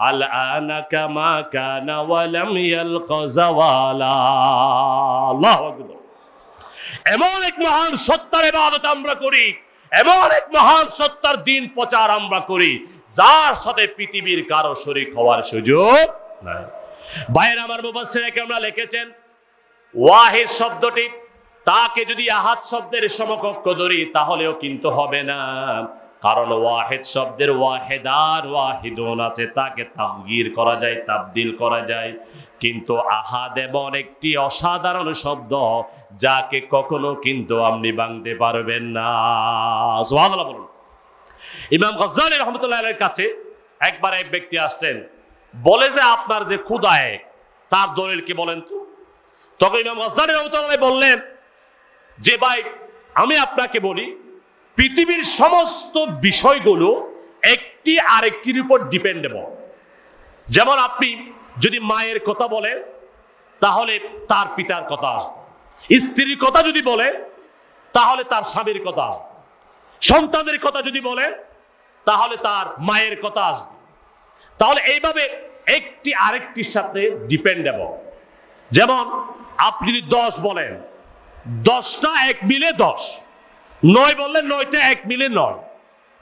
আল আনা কামা কানা ওয়া লাম ইয়ালকা আল্লাহু আকবার। এমন এক মহান সত্তার ইবাদত আমরা করি। এমন এক মহান সত্তার দিন প্রচার আমরা করি, যার সাথে পৃথিবীর কারও শরীক হওয়ার সুযোগ নাই। বাইরে আমার মুফাসসির আমরা লিখেছেন ওয়াহিদ শব্দটি, তাকে যদি আহাত শব্দের সমকক্ষ ধরি, তাহলেও কিন্তু হবে না। কারণ ওয়াহেদ শব্দের ওয়াহেদার ওয়াহিদুন আছে, তাকে তাবগির করা যায়, তাবদিল করা যায়। কিন্তু আহাদ এমন একটি অসাধারণ শব্দ, যাকে কখনো কিন্তু আপনি ভাঙতে পারবেন না। সুবহানাল্লাহ বলুন। ইমাম গজ্জালি রহমতুল্লাহ কাছে একবার এক ব্যক্তি আসতেন, বলে যে আপনার যে খুদা এক তার দলিল কি বলেন তো? তখন ইমাম গজ্জালি রহমতুল্লাহ বললেন, যে ভাই, আমি আপনাকে বলি, পৃথিবীর সমস্ত বিষয়গুলো একটি আরেকটির উপর ডিপেন্ডেবল যেমন আপনি যদি মায়ের কথা বলেন, তাহলে তার পিতার কথা আসবে। স্ত্রীর কথা যদি বলে তাহলে তার স্বামীর কথা আসবে। সন্তানের কথা যদি বলে তাহলে তার মায়ের কথা আসবে। তাহলে এইভাবে একটি আরেকটির সাথে ডিপেন্ডেবল যেমন আপনি যদি দশ বলেন, দশটা এক মিলে দশ। নয় বললে নয়টা এক মিলে নয়।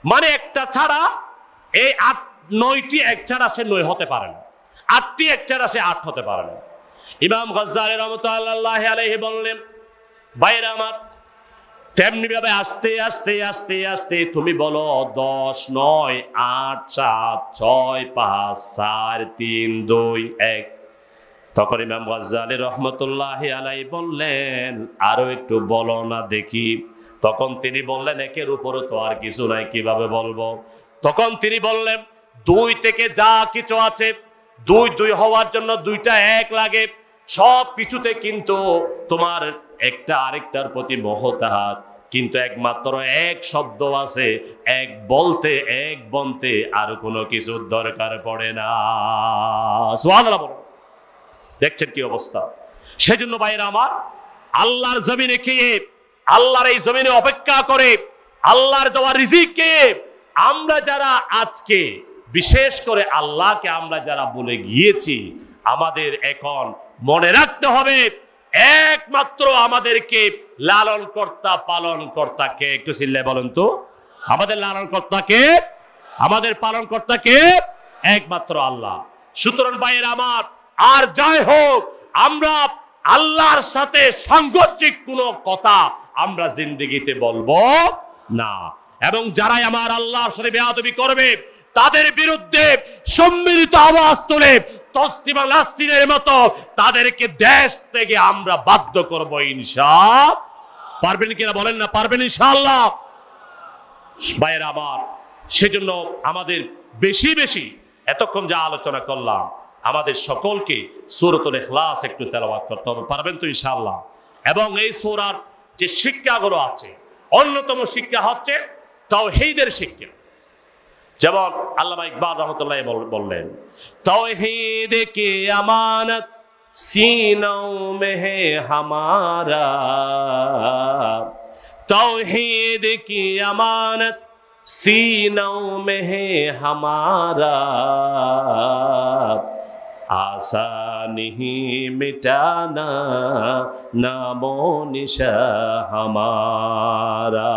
মানে একটা ছাড়া এই আট, নয়টি এক ছাড়া সে নয় হতে পারে না। আটটি এক ছাড়া সে আট হতে পারে না। ইমাম গজ্জালি রহমতুল্লাহ আলহি বললেন বাইরে আমার, তেমনি ভাবে আস্তে আস্তে আস্তে আস্তে তুমি বলো, দশ, নয়, আট, সাত, ছয়, পাঁচ, চার, তিন, দুই, এক তখন ইমাম গজ্জালি রহমতুল্লাহ আলাই বললেন, আরও একটু বলো না দেখি। তখন তিনি বললেন, একের উপরে তো আর কিছু নাই, কীভাবে বলব? তখন তিনি বললেন, দুই থেকে যা কিছু আছে, দুই দুই হওয়ার জন্য দুইটা এক লাগে। সব কিছুতে কিন্তু তোমার একটা আরেকটার প্রতি মহতাহাত কিন্তু একমাত্র এক শব্দ আছে, এক বলতে এক বলতে আর কোনো কিছুর দরকার পড়ে না। সুবহানাল্লাহ বলো দেখছেন কি অবস্থা? সেজন্য বাইরে আমার, আল্লাহর জমিনে কে? আল্লাহর এই জমিনে অপেক্ষা করে, আল্লাহর দেওয়া রিজিককে আমরা যারা আজকে, বিশেষ করে আল্লাহকে আমরা যারা বলে গিয়েছি, আমাদের এখন মনে রাখতে হবে, একমাত্র আমাদেরকে লালন কর্তা পালন কর্তাকে একটু চিল্লে বলেন তো, আমাদের লালন কর্তাকে আমাদের পালন কর্তাকে একমাত্র আল্লাহ। সুতরাং ভাইয়ের আমার আর যাই হোক, আমরা আল্লাহর সাথে সাংঘর্ষিক কোনো কথা আমরা জিন্দগিতে বলব না। এবং যারাই আমার আল্লাহর সাথে বেয়াদবি করবে, তাদের বিরুদ্ধে সম্মিলিত আওয়াজ তোলে তসলিমা নাসরিনের মতো তাদেরকে দেশ থেকে আমরা বাধ্য করব ইনশা। পারবেন কিনা বলেন না? পারবেন ইনশাআল্লাহ? ভাইয়ের আমার, সেজন্য আমাদের বেশি বেশি এতক্ষণ যা আলোচনা করলাম আমাদের সকলকে সুরতুল এখলাস একটু তেলবাদ করতে হবে। পারবেন তো ইনশাল্লাহ এবং এই সুরার যে শিক্ষাগুলো আছে, অন্যতম শিক্ষা হচ্ছে তাওহীদের শিক্ষা। যেমন আল্লাহ ইকবাল রহমতুল্লাহ বললেন, তাওহীদ কে আমানত? সিনৌ মেহে হামারা। توحید کی امانت سینوں میں ہے آسا نہیں مٹانا نام و نشا ہمارا۔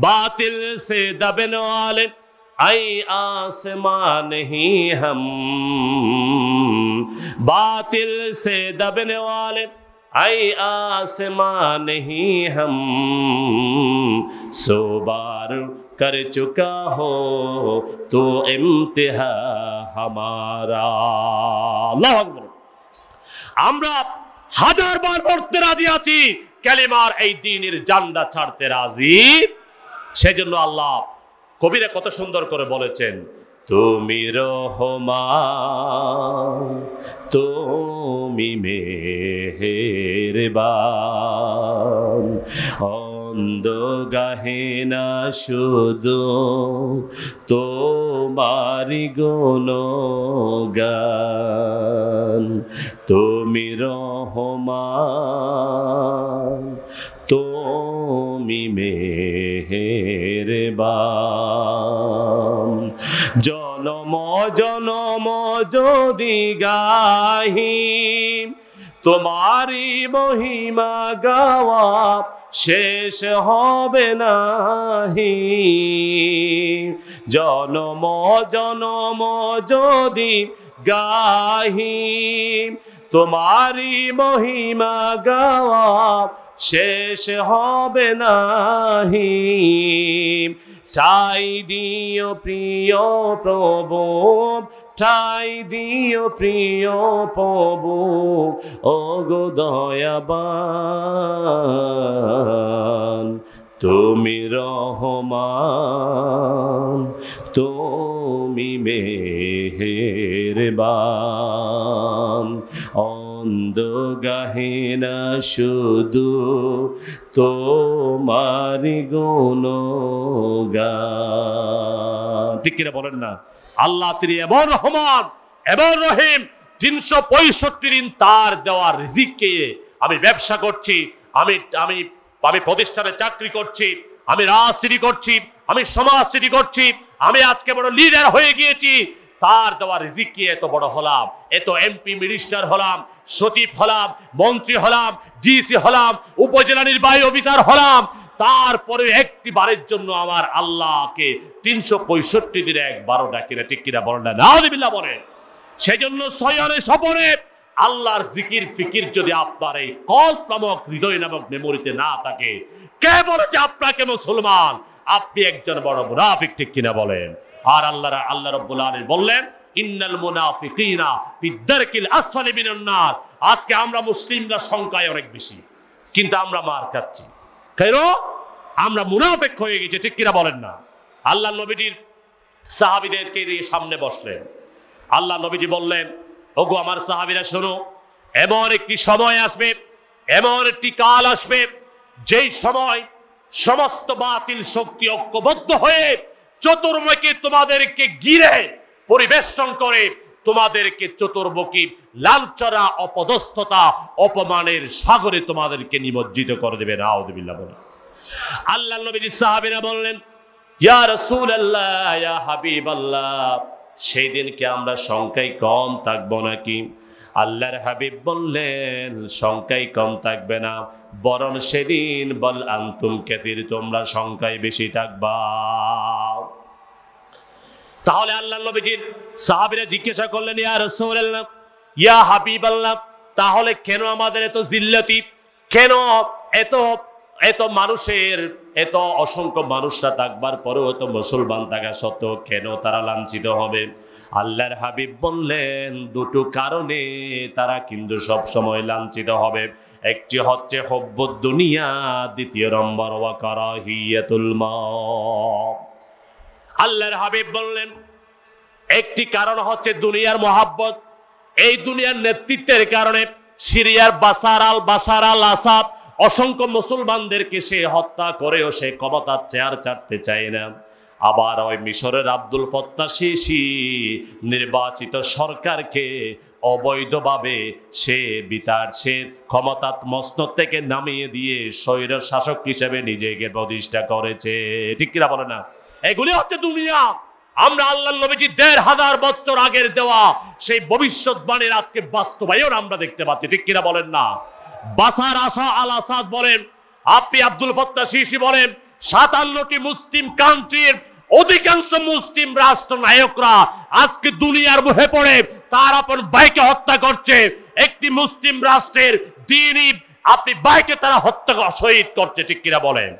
باطل سے دبن والے اے آسمان نہیں ہم۔ باطل سے دبن والے اے آسمان نہیں ہم۔ سو بار कर चुका हो तो इम्तिहा हमारा আল্লাহ আকবার আমরা হাজার বার পড়তে রাজি আছি কালিমার এই দিনের জান্ডা ছাড়তে রাজি সেজন্য আল্লাহ কবিরা কত সুন্দর করে বলেছেন তুমি রহমান তুমি মেহেরবান অন্ধ গাহে না শুধু তোমারি গান তুমি রহমান তুমি মেহেরবান। জনম জনম যদি গাহি তোমারি মহিমা গাওয়া শেষ হবে নাহি। জনম জনম যদি গাহি তোমারি মহিমা গাওয়া শেষ হবে নাহি। ঠাই দিও প্রিয় প্রভু ঠাই দিও প্রিয় প্রভু ও গো দয়াবান। তুমি রহমান, তুমি মেহেরবান। অন্ধ গাহে না শুধু তোমারি গুণ ঠিক কিনা বলেন না? আল্লাহ তিনি এমন রহমান এমন রহিম। তিনশো পঁয়ষট্টি দিন তার দেওয়ার রিজিককে আমি ব্যবসা করছি, আমি আমি আমি প্রতিষ্ঠানে চাকরি করছি, আমি রাজনীতি করছি, আমি সমাজনীতি করছি, আমি আজকে বড় লিডার হয়ে গিয়েছি। তার দেওয়া রিজিক এত বড় হলাম, এত এমপি মিনিস্টার হলাম, সচিব হলাম, মন্ত্রী হলাম ডিসি হলাম, উপজেলা নির্বাহী অফিসার হলাম তারপরে একটি বারের জন্য আমার আল্লাহকে তিনশো পঁয়ষট্টি দিনে একবারও ডাকি না, ঠিক কিনা বলেন না? বলেন। সেজন্য সয়নে সপনে আল্লাহর জিকির ফিকির যদি আপনার এই কল্প নামক হৃদয় নামক মেমোরিতে না থাকে কে বলেছে আপনাকে মুসলমান, আপনি একজন বড় মুনাফিক, ঠিক কিনা বলেন? আর আল্লাহ আল্লাহ রব্বুল আলামিন বললেন, ইন্নাল মুনাফিকিনা ফি দারকিল আসফালি মিনান আজকে আমরা মুসলিমরা সংখ্যায় অনেক বেশি, কিন্তু আমরা মার খাচ্ছি। কেন? আমরা মুনাফেক হয়ে গেছি, ঠিক কিনা বলেন না? আল্লাহ নবীজির সাহাবিদেরকে দিয়ে সামনে বসলেন। আল্লাহ নবীজি বললেন, ওগো আমার সাহাবিরা, শোনো, এমন একটি সময় আসবে, এমন একটি কাল আসবে, যেই সময় সমস্ত বাতিল শক্তি ঐক্যবদ্ধ হয়ে চতুর্মুখী তোমাদেরকে ঘিরে পরিবেষ্টন করে তোমাদেরকে চতুর্মুখী লাঞ্ছনা, অপদস্থতা, অপমানের সাগরে তোমাদেরকে নিমজ্জিত করে দেবে। নাউদুবিল্লাহ বলে আল্লাহ নবীজি সাহাবীরা বললেন রাসূলুল্লাহ, ইয়া হাবিবাল্লাহ, সেই দিনকে আমরা সংখ্যায় কম থাকব নাকি? আল্লাহর হাবিব বললেন, সংখ্যায় কম থাকবে না, বরং সেদিন বল আন্তুম কেফির তোমরা সংখ্যায় বেশি থাকবা। তাহলে আল্লাহ নবীজির সাহাবীরা জিজ্ঞাসা করলেন, ইয়া রাসূলুল্লাহ, ইয়া হাবিবাল্লাহ, তাহলে কেন আমাদের এত জিল্লাতি? কেন এত এত মানুষের, এত অসংখ্য মানুষরা থাকবার পরেও এত মুসলমান থাকা সত্ত্বেও কেন তারা লাঞ্ছিত হবে? আল্লাহর হাবিব বললেন, দুটো কারণে তারা কিন্তু সব সময় লাঞ্ছিত হবে। একটি হচ্ছে হব্বত দুনিয়া, দ্বিতীয় নম্বর, ওয়া কারাহিয়াতুল মাউত আল্লাহর হাবিব বললেন, একটি কারণ হচ্ছে দুনিয়ার মহাব্বত। এই দুনিয়ার নেতৃত্বের কারণে সিরিয়ার বাসার আল বাসার আল আসাদ অসংখ্য মুসলমানদেরকে সে হত্যা করেও সে ক্ষমতার চেয়ার চাটতে চায় না। আবার ওই মিশরের আব্দুল ফত্তা শিশি নির্বাচিত সরকারকে অবৈধভাবে সে বিতার সে ক্ষমতাত মসনদ থেকে নামিয়ে দিয়ে স্বৈর শাসক হিসেবে নিজেকে প্রতিষ্ঠা করেছে। ঠিক কিনা বলে না? এগুলি হচ্ছে দুনিয়া। আমরা আল্লাহ নবীজি দেড় হাজার বছর আগের দেওয়া সেই ভবিষ্যৎবাণীর আজকে বাস্তবায়ন আমরা দেখতে পাচ্ছি। ঠিক কিনা বলেন না? বাসার আশা আল আসাদ বলেন, আপনি আব্দুল ফত্তা শিশি বলেন, সাতান্নটি মুসলিম কান্ট্রির অধিকাংশ মুসলিম রাষ্ট্র নায়করা আজকে দুনিয়ার মুহে পড়ে, তার আপন বাইকে হত্যা করছে। একটি মুসলিম রাষ্ট্রের দিনই আপনি বাইকে তারা হত্যা শহীদ করছে। ঠিক কিনা বলেন?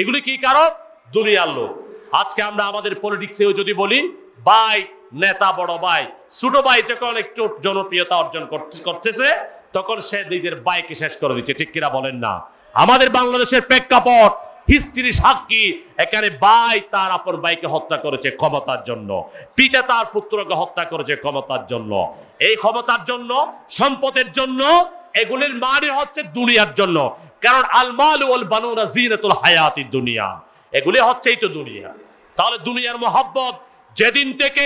এগুলি কি কারণ? দুনিয়ার লোক। আজকে আমরা আমাদের পলিটিক্সেও যদি বলি, বাই নেতা বড় ভাই ছোট ভাই যখন একটু জনপ্রিয়তা অর্জন করতে- করতেছে, তখন সে নিজের বাইকে শেষ করে দিচ্ছে, ঠিক কিনা বলেন না? আমাদের বাংলাদেশের প্রেক্ষাপট হিস্ট্রি সাক্ষী, এখানে বাই তার আপন বাইকে হত্যা করেছে ক্ষমতার জন্য। পিতা তার পুত্রকে হত্যা করেছে ক্ষমতার জন্য। এই ক্ষমতার জন্য, সম্পদের জন্য, এগুলির মানে হচ্ছে দুনিয়ার জন্য। কারণ আল মাল ওয়াল বানুনা জিনাতুল হায়াতি দুনিয়া। এগুলি হচ্ছে এই তো দুনিয়া। তাহলে দুনিয়ার মহব্বত যেদিন থেকে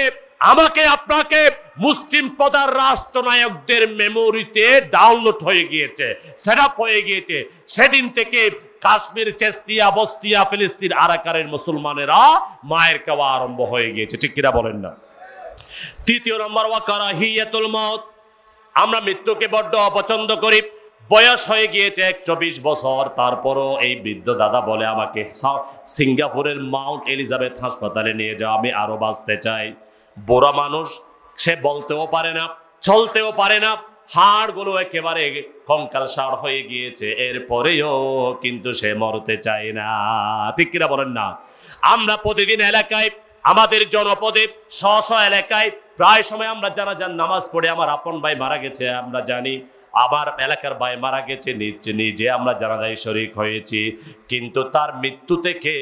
আমাকে আপনাকে মুসলিম প্রধান রাষ্ট্রনায়কদের মেমোরিতে ডাউনলোড হয়ে গিয়েছে সেট হয়ে গিয়েছে, সেদিন থেকে কাশ্মীর, চেস্তিয়া, বস্তিয়া, ফিলিস্তিন আরাকারের মুসলমানেরা মায়ের খাওয়া আরম্ভ হয়ে গিয়েছে। ঠিক কিনা বলেন না? তৃতীয় নম্বর ওয়াকারা হিয়াতুল মত আমরা মৃত্যুকে বড্ড অপছন্দ করি। বয়স হয়ে গিয়েছে একশো বিশ বছর। তারপরও এই বৃদ্ধ দাদা বলে আমাকে সিঙ্গাপুরের মাউন্ট এলিজাবেথ হাসপাতালে নিয়ে যাও, আমি আরও বাঁচতে চাই। বুড়া মানুষ, সে বলতেও পারে না, চলতেও পারে না। হাড়গুলো একেবারে কঙ্কাল সার হয়ে গিয়েছে, এরপরেও কিন্তু সে মরতে চায় না। ঠিক কিনা বলেন না? আমরা প্রতিদিন এলাকায়, আমাদের জনপদে, স্ব এলাকায়, প্রায় সময় আমরা যারা যান নামাজ পড়ে, আমার আপন ভাই মারা গেছে, আমরা জানি আবার এলাকার ভাই মারা গেছে, নিজ- আমরা জানাজাই শরিক হয়েছি। কিন্তু তার মৃত্যু থেকে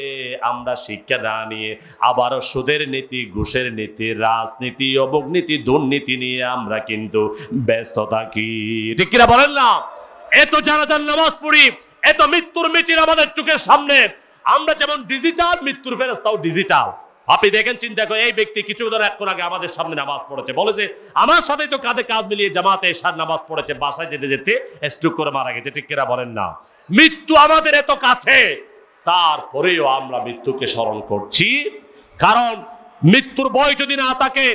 আমরা শিক্ষা না নিয়ে আবারও সুদের নীতি, ঘুষের নীতি, রাজনীতি, অবনীতি, দুর্নীতি নিয়ে আমরা কিন্তু ব্যস্ত থাকি। ঠিক কিনা বলেন না? এত জানাজার নামাজ পড়ি, এত মৃত্যুর মিটির আমাদের চোখের সামনে। আমরা যেমন ডিজিটাল মৃত্যুর ফেরস্তাও ডিজিটাল আপনি দেখেন, চিন্তা করে এই ব্যক্তি কিছু এখন আগে আমাদের সামনে নামাজ পড়েছে। বলেছে, আমার সাথে তো কাঁধে কাঁধ মিলিয়ে জামাতে এসার নামাজ পড়েছে, বাসায় যেতে যেতে স্ট্রোক করে মারা গেছে। ঠিক কেরা বলেন না? মৃত্যু আমাদের এত কাছে, তারপরেও আমরা মৃত্যুকে স্মরণ করছি। কারণ, মৃত্যুর বয় যদি না থাকে,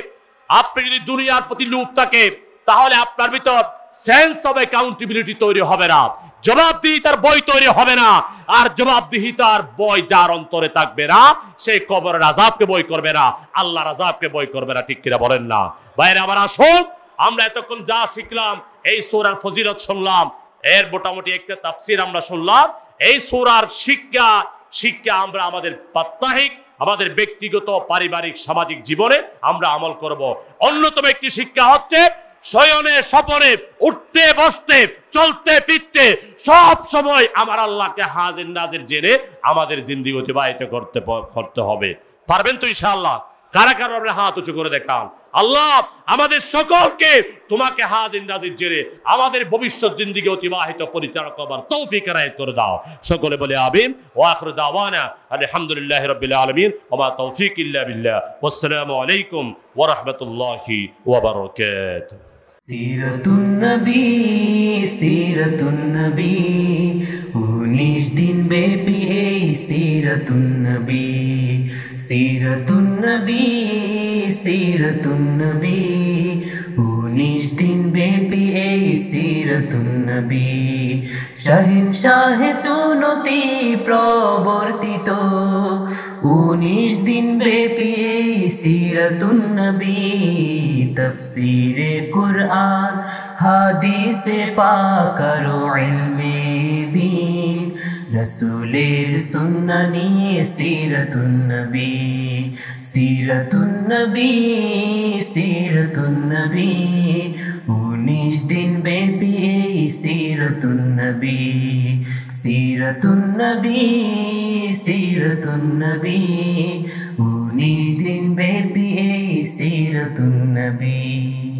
আপনি যদি দুনিয়ার প্রতি লুপ থাকে তাহলে আপনার ভিতর সেন্স অব অ্যাকাউন্টেবিলিটি তৈরি হবে না। জবাবদিহিতার বই তৈরি হবে না। আর জবাবদিহিতার বই যার অন্তরে থাকবে না সেই কবরের আজাবকে বই করবে না, আল্লাহর আজাবকে বই করবে না, ঠিক কিনা বলেন না? বাইরে আমার আসুন, আমরা এতক্ষণ যা শিখলাম, এই সোরার ফজিলত শুনলাম, এর মোটামুটি একটা তাফসির আমরা শুনলাম, এই সোরার শিক্ষা শিক্ষা আমরা আমাদের প্রাত্যহিক, আমাদের ব্যক্তিগত, পারিবারিক, সামাজিক জীবনে আমরা আমল করব। অন্যতম একটি শিক্ষা হচ্ছে শয়নে স্বপনে উঠতে, বসতে, চলতে, ফিরতে, সব সময় আমার আল্লাহকে হাজির নাজির জেনে আমাদের জিন্দিগি অতিবাহিত করতে করতে হবে। পারবেন তো ইনশাআল্লাহ? কারা কারা হাত উঁচু করে দেখান? আল্লাহ আমাদের সকলকে তোমাকে হাজির নাজির জেনে আমাদের ভবিষ্যৎ জিন্দিগি অতিবাহিত পরিচালনা করবার তৌফিক রায়ত করে দাও। সকলে বলে আমিন। ওয়া আখিরু দাওয়ানা আলহামদুলিল্লাহি রাব্বিল আলামিন। ওয়া মা তৌফিক ইল্লা বিল্লাহ। ওয়াসসালামু আলাইকুম ওয়া রাহমাতুল্লাহি ওয়া বারাকাতুহু। সিরাতুন্নবী সিরাতুন্নবী, উনিশ দিন ব্যাপী এই সিরাতুন্নবী সিরাতুন্নবী সিরাতুন্নবী, উনিশ দিন ব্যাপী এই সিরাতুন্নবী, শাহিন শাহে চুনতি প্রবর্তিত উনিশ দিন ব্যাপী এই সিরাতুন্নবী তফসিরে কুরআন, হাদিসে পাক আর ইলমে দিন। রসুলের সুন্না নিয়ে সিরাতুন নবী সিরাতুন নবী সিরাতুন নবী। উনিশ দিন ব্যাপী এই সিরাতুন নবী সিরাতুন নবী সিরাতুন নবী উনিশ দিন ব্যাপী এই সিরাতুন নবী